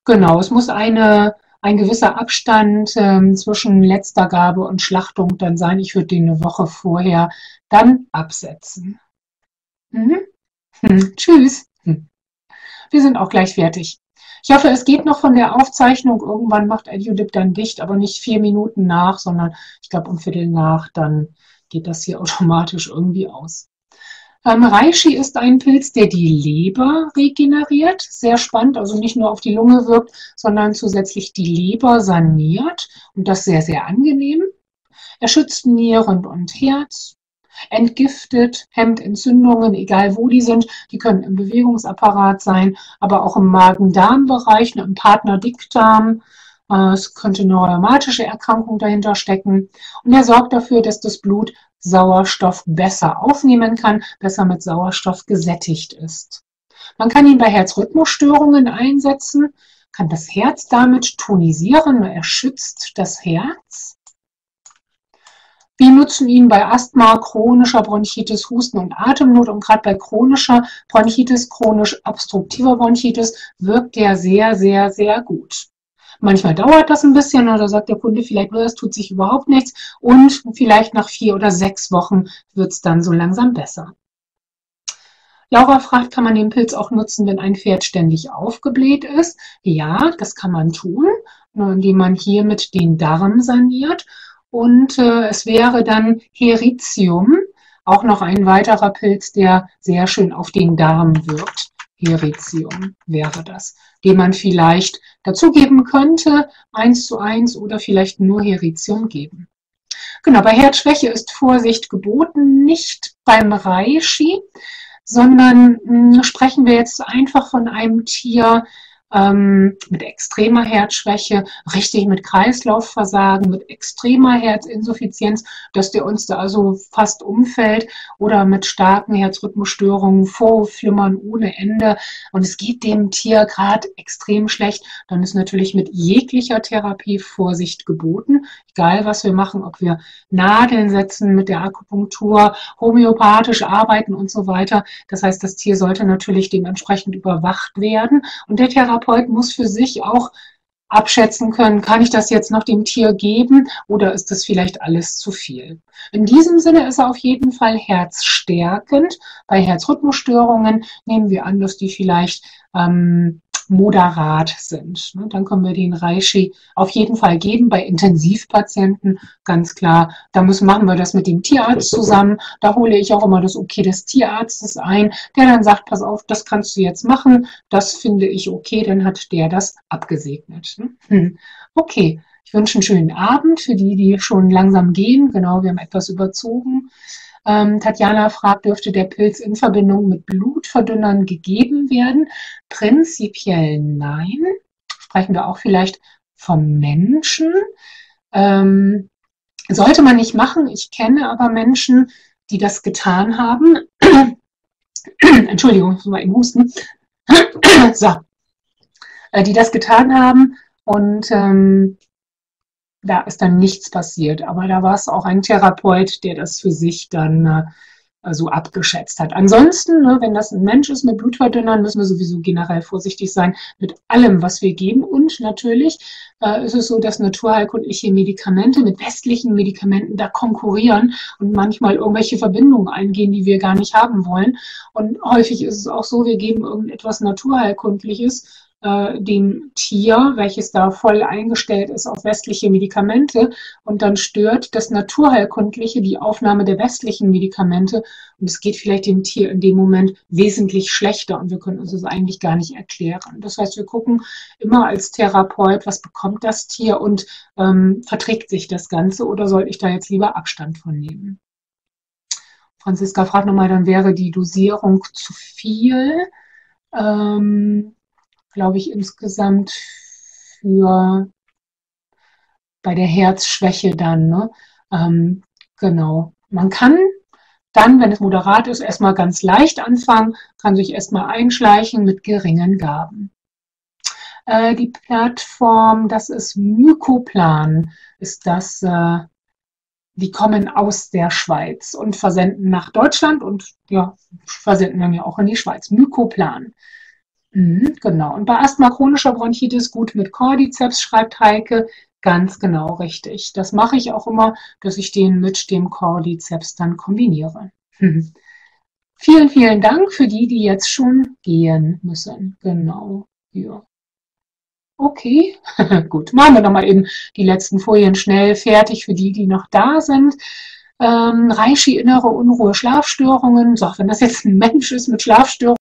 [SPEAKER 1] Genau, es muss eine, ein gewisser Abstand ähm, zwischen letzter Gabe und Schlachtung dann sein. Ich würde den eine Woche vorher dann absetzen. Mhm. Hm, tschüss. Hm. Wir sind auch gleich fertig. Ich hoffe, es geht noch von der Aufzeichnung. Irgendwann macht EduDip dann dicht, aber nicht vier Minuten nach, sondern ich glaube um Viertel nach, dann geht das hier automatisch irgendwie aus. Ähm, Reishi ist ein Pilz, der die Leber regeneriert. Sehr spannend, also nicht nur auf die Lunge wirkt, sondern zusätzlich die Leber saniert und das sehr, sehr angenehm. Er schützt Nieren und Herz, entgiftet, hemmt Entzündungen, egal wo die sind. Die können im Bewegungsapparat sein, aber auch im Magen-Darm-Bereich, ne, im Partner-Dickdarm. Äh, es könnte eine rheumatische Erkrankung dahinter stecken. Und er sorgt dafür, dass das Blut Sauerstoff besser aufnehmen kann, besser mit Sauerstoff gesättigt ist. Man kann ihn bei Herzrhythmusstörungen einsetzen, kann das Herz damit tonisieren, er schützt das Herz. Wir nutzen ihn bei Asthma, chronischer Bronchitis, Husten und Atemnot. Und gerade bei chronischer Bronchitis, chronisch obstruktiver Bronchitis wirkt der sehr, sehr, sehr gut. Manchmal dauert das ein bisschen oder sagt der Kunde vielleicht, es tut sich überhaupt nichts und vielleicht nach vier oder sechs Wochen wird es dann so langsam besser. Laura fragt, kann man den Pilz auch nutzen, wenn ein Pferd ständig aufgebläht ist? Ja, das kann man tun, indem man hiermit den Darm saniert und äh, es wäre dann Heritium, auch noch ein weiterer Pilz, der sehr schön auf den Darm wirkt. Heritium wäre das, den man vielleicht dazugeben könnte, eins zu eins oder vielleicht nur Heritium geben. Genau, bei Herzschwäche ist Vorsicht geboten, nicht beim Reishi, sondern mh, hm, sprechen wir jetzt einfach von einem Tier, ähm, mit extremer Herzschwäche, richtig mit Kreislaufversagen, mit extremer Herzinsuffizienz, dass der uns da also fast umfällt. Oder mit starken Herzrhythmusstörungen, Vorflimmern ohne Ende. Und es geht dem Tier gerade extrem schlecht, dann ist natürlich mit jeglicher Therapie Vorsicht geboten, egal was wir machen, ob wir Nadeln setzen mit der Akupunktur, homöopathisch arbeiten und so weiter. Das heißt, das Tier sollte natürlich dementsprechend überwacht werden und der Therapeut muss für sich auch abschätzen können, kann ich das jetzt noch dem Tier geben oder ist das vielleicht alles zu viel. In diesem Sinne ist er auf jeden Fall herzstärkend. Bei Herzrhythmusstörungen nehmen wir an, dass die vielleicht ähm, moderat sind. Ne? Dann können wir den Reishi auf jeden Fall geben. Bei Intensivpatienten ganz klar, da müssen, machen wir das mit dem Tierarzt zusammen. Da hole ich auch immer das Okay des Tierarztes ein, der dann sagt, pass auf, das kannst du jetzt machen, das finde ich okay, dann hat der das abgesegnet. Ne? Hm. Okay, ich wünsche einen schönen Abend für die, die schon langsam gehen. Genau, wir haben etwas überzogen. Ähm, Tatjana fragt, dürfte der Pilz in Verbindung mit Blutverdünnern gegeben werden? Prinzipiell nein. Sprechen wir auch vielleicht vom Menschen. Ähm, sollte man nicht machen. Ich kenne aber Menschen, die das getan haben. Entschuldigung, ich muss mal eben husten. so. Äh, die das getan haben und ähm, da ist dann nichts passiert. Aber da war es auch ein Therapeut, der das für sich dann äh, so abgeschätzt hat. Ansonsten, ne, wenn das ein Mensch ist mit Blutverdünnern, müssen wir sowieso generell vorsichtig sein mit allem, was wir geben. Und natürlich äh, ist es so, dass naturheilkundliche Medikamente mit westlichen Medikamenten da konkurrieren und manchmal irgendwelche Verbindungen eingehen, die wir gar nicht haben wollen. Und häufig ist es auch so, wir geben irgendetwas Naturheilkundliches äh, dem Tier, welches da voll eingestellt ist auf westliche Medikamente und dann stört das Naturheilkundliche die Aufnahme der westlichen Medikamente und es geht vielleicht dem Tier in dem Moment wesentlich schlechter und wir können uns das eigentlich gar nicht erklären. Das heißt, wir gucken immer als Therapeut, was bekommt das Tier und ähm, verträgt sich das Ganze oder soll ich da jetzt lieber Abstand von nehmen? Franziska fragt nochmal, dann wäre die Dosierung zu viel. Ähm, glaube ich, insgesamt für bei der Herzschwäche dann. Ne? Ähm, genau. Man kann dann, wenn es moderat ist, erstmal ganz leicht anfangen, kann sich erstmal einschleichen mit geringen Gaben. Äh, die Plattform, das ist Mykoplan, ist das, äh, die kommen aus der Schweiz und versenden nach Deutschland und ja, versenden dann ja auch in die Schweiz. Mykoplan. Mhm, genau. Und bei Asthma chronischer Bronchitis gut mit Cordyceps, schreibt Heike. Ganz genau richtig. Das mache ich auch immer, dass ich den mit dem Cordyceps dann kombiniere. Mhm. Vielen, vielen Dank für die, die jetzt schon gehen müssen. Genau. Ja. Okay, gut. Machen wir nochmal eben die letzten Folien schnell fertig für die, die noch da sind. Ähm, Reishi, innere Unruhe, Schlafstörungen. So, wenn das jetzt ein Mensch ist mit Schlafstörungen,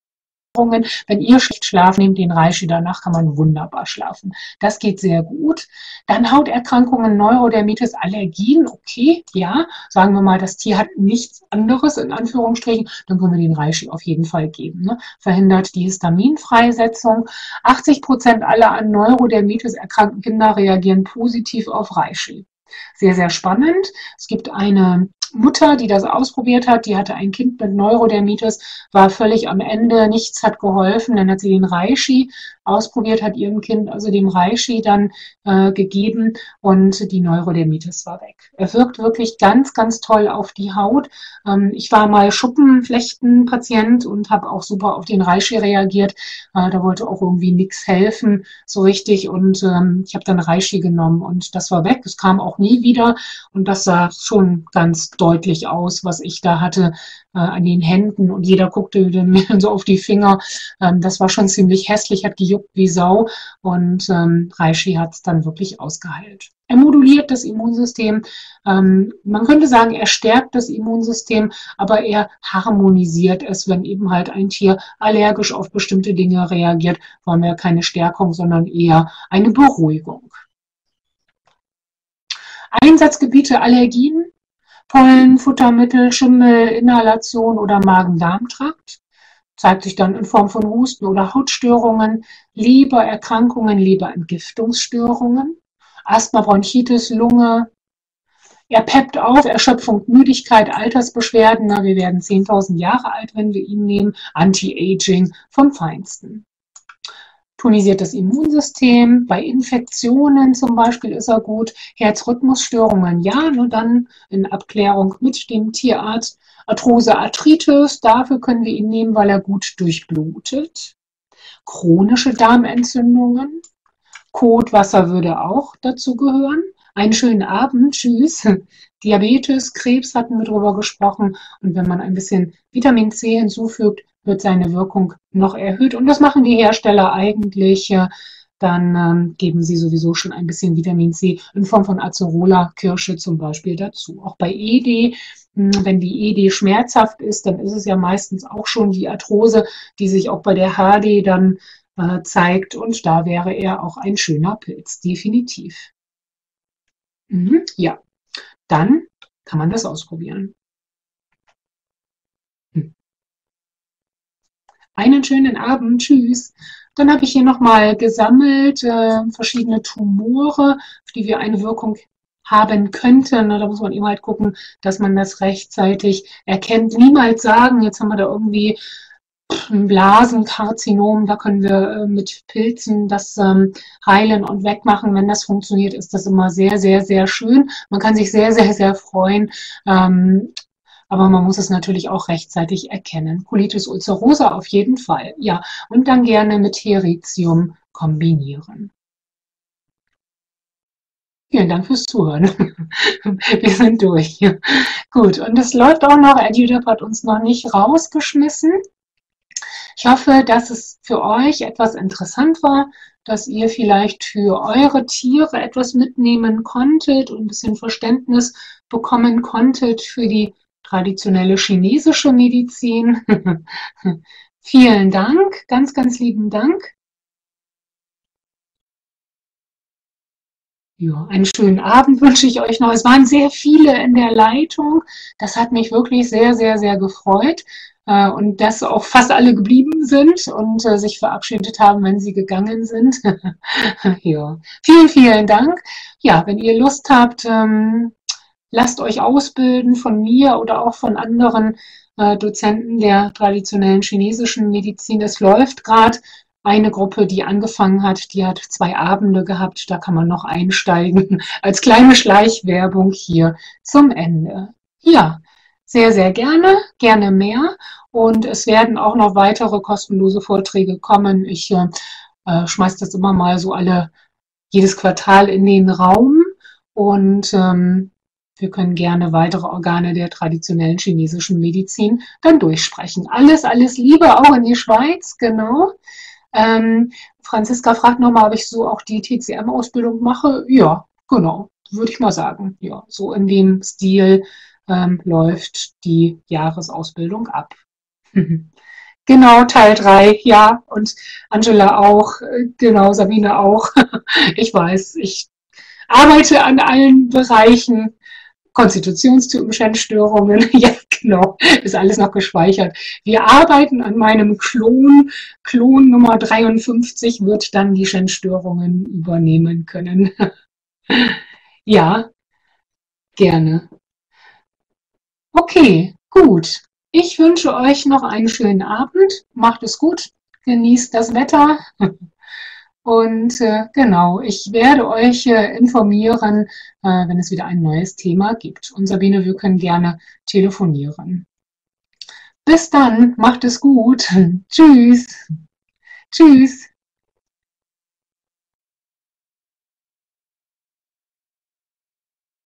[SPEAKER 1] wenn ihr schlecht schlaft, nehmt den Reishi, danach kann man wunderbar schlafen. Das geht sehr gut. Dann Hauterkrankungen, Neurodermitis, Allergien, okay, ja. Sagen wir mal, das Tier hat nichts anderes, in Anführungsstrichen, dann können wir den Reishi auf jeden Fall geben. Ne? Verhindert die Histaminfreisetzung. 80 Prozent aller an Neurodermitis erkrankten Kinder reagieren positiv auf Reishi. Sehr, sehr spannend. Es gibt eine Mutter, die das ausprobiert hat, die hatte ein Kind mit Neurodermitis, war völlig am Ende, nichts hat geholfen. Dann hat sie den Reishi ausprobiert, hat ihrem Kind also dem Reishi dann äh, gegeben und die Neurodermitis war weg. Er wirkt wirklich ganz, ganz toll auf die Haut. Ähm, ich war mal Schuppenflechtenpatient und habe auch super auf den Reishi reagiert. Äh, da wollte auch irgendwie nichts helfen so richtig und ähm, ich habe dann Reishi genommen und das war weg. Es kam auch nie wieder und das sah schon ganz deutlich aus, was ich da hatte äh, an den Händen und jeder guckte mir so auf die Finger. Ähm, das war schon ziemlich hässlich, hat gejuckt wie Sau und ähm, Reishi hat es dann wirklich ausgeheilt. Er moduliert das Immunsystem. Ähm, man könnte sagen, er stärkt das Immunsystem, aber er harmonisiert es, wenn eben halt ein Tier allergisch auf bestimmte Dinge reagiert, wollen wir keine Stärkung, sondern eher eine Beruhigung. Einsatzgebiete Allergien. Pollen, Futtermittel, Schimmel, Inhalation oder Magen-Darm-Trakt. Zeigt sich dann in Form von Husten oder Hautstörungen, Lebererkrankungen, Leberentgiftungsstörungen, Asthma, Bronchitis, Lunge. Er peppt auf, Erschöpfung, Müdigkeit, Altersbeschwerden. Na, wir werden 10.000 Jahre alt, wenn wir ihn nehmen. Anti-Aging vom Feinsten tonisiert das Immunsystem. Bei Infektionen zum Beispiel ist er gut. Herzrhythmusstörungen, ja, nur dann in Abklärung mit dem Tierarzt. Arthrose, Arthritis, dafür können wir ihn nehmen, weil er gut durchblutet. Chronische Darmentzündungen, Kotwasser würde auch dazu gehören. Einen schönen Abend, tschüss. Diabetes, Krebs hatten wir drüber gesprochen. Und wenn man ein bisschen Vitamin C hinzufügt, wird seine Wirkung noch erhöht. Und das machen die Hersteller eigentlich. Dann ähm, geben sie sowieso schon ein bisschen Vitamin C in Form von Acerola, Kirsche zum Beispiel dazu. Auch bei ED, hm, wenn die ED schmerzhaft ist, dann ist es ja meistens auch schon die Arthrose, die sich auch bei der HD dann äh, zeigt. Und da wäre er auch ein schöner Pilz, definitiv. Mhm, ja, dann kann man das ausprobieren. Einen schönen Abend, tschüss. Dann habe ich hier nochmal gesammelt äh, verschiedene Tumore, auf die wir eine Wirkung haben könnten. Da muss man eben halt gucken, dass man das rechtzeitig erkennt. Niemals sagen, jetzt haben wir da irgendwie ein Blasenkarzinom, da können wir äh, mit Pilzen das ähm, heilen und wegmachen. Wenn das funktioniert, ist das immer sehr, sehr, sehr schön. Man kann sich sehr, sehr, sehr freuen. Ähm, aber man muss es natürlich auch rechtzeitig erkennen. Colitis ulcerosa auf jeden Fall, ja. Und dann gerne mit Heritium kombinieren. Vielen Dank fürs Zuhören. Wir sind durch. Gut, und es läuft auch noch, EduDep hat uns noch nicht rausgeschmissen. Ich hoffe, dass es für euch etwas interessant war, dass ihr vielleicht für eure Tiere etwas mitnehmen konntet und ein bisschen Verständnis bekommen konntet für die traditionelle chinesische Medizin. Vielen Dank, ganz, ganz lieben Dank. Ja, einen schönen Abend wünsche ich euch noch. Es waren sehr viele in der Leitung. Das hat mich wirklich sehr, sehr, sehr gefreut. äh, und dass auch fast alle geblieben sind und äh, sich verabschiedet haben, wenn sie gegangen sind. ja, vielen, vielen Dank. Ja, wenn ihr Lust habt, ähm, lasst euch ausbilden von mir oder auch von anderen äh, Dozenten der traditionellen chinesischen Medizin. Es läuft gerade eine Gruppe, die angefangen hat, die hat zwei Abende gehabt, da kann man noch einsteigen, als kleine Schleichwerbung hier zum Ende. Ja, sehr, sehr gerne, gerne mehr. Und es werden auch noch weitere kostenlose Vorträge kommen. Ich äh, äh schmeiße das immer mal so alle, jedes Quartal in den Raum. Und ähm, wir können gerne weitere Organe der traditionellen chinesischen Medizin dann durchsprechen. Alles, alles Liebe auch in die Schweiz, genau. Ähm, Franziska fragt nochmal, ob ich so auch die TCM-Ausbildung mache. Ja, genau, würde ich mal sagen. Ja, so in dem Stil ähm, läuft die Jahresausbildung ab. Genau, Teil 3, ja. Und Angela auch, äh, genau, Sabine auch. Ich weiß, ich arbeite an allen Bereichen. Konstitutionstypen, Schändstörungen, ja genau, ist alles noch gespeichert. Wir arbeiten an meinem Klon. Klon Nummer 53 wird dann die Schändstörungen übernehmen können. ja, gerne. Okay, gut. Ich wünsche euch noch einen schönen Abend. Macht es gut. Genießt das Wetter. Und äh, genau, ich werde euch äh, informieren, äh, wenn es wieder ein neues Thema gibt. Und Sabine, wir können gerne telefonieren. Bis dann, macht es gut. Tschüss. Tschüss.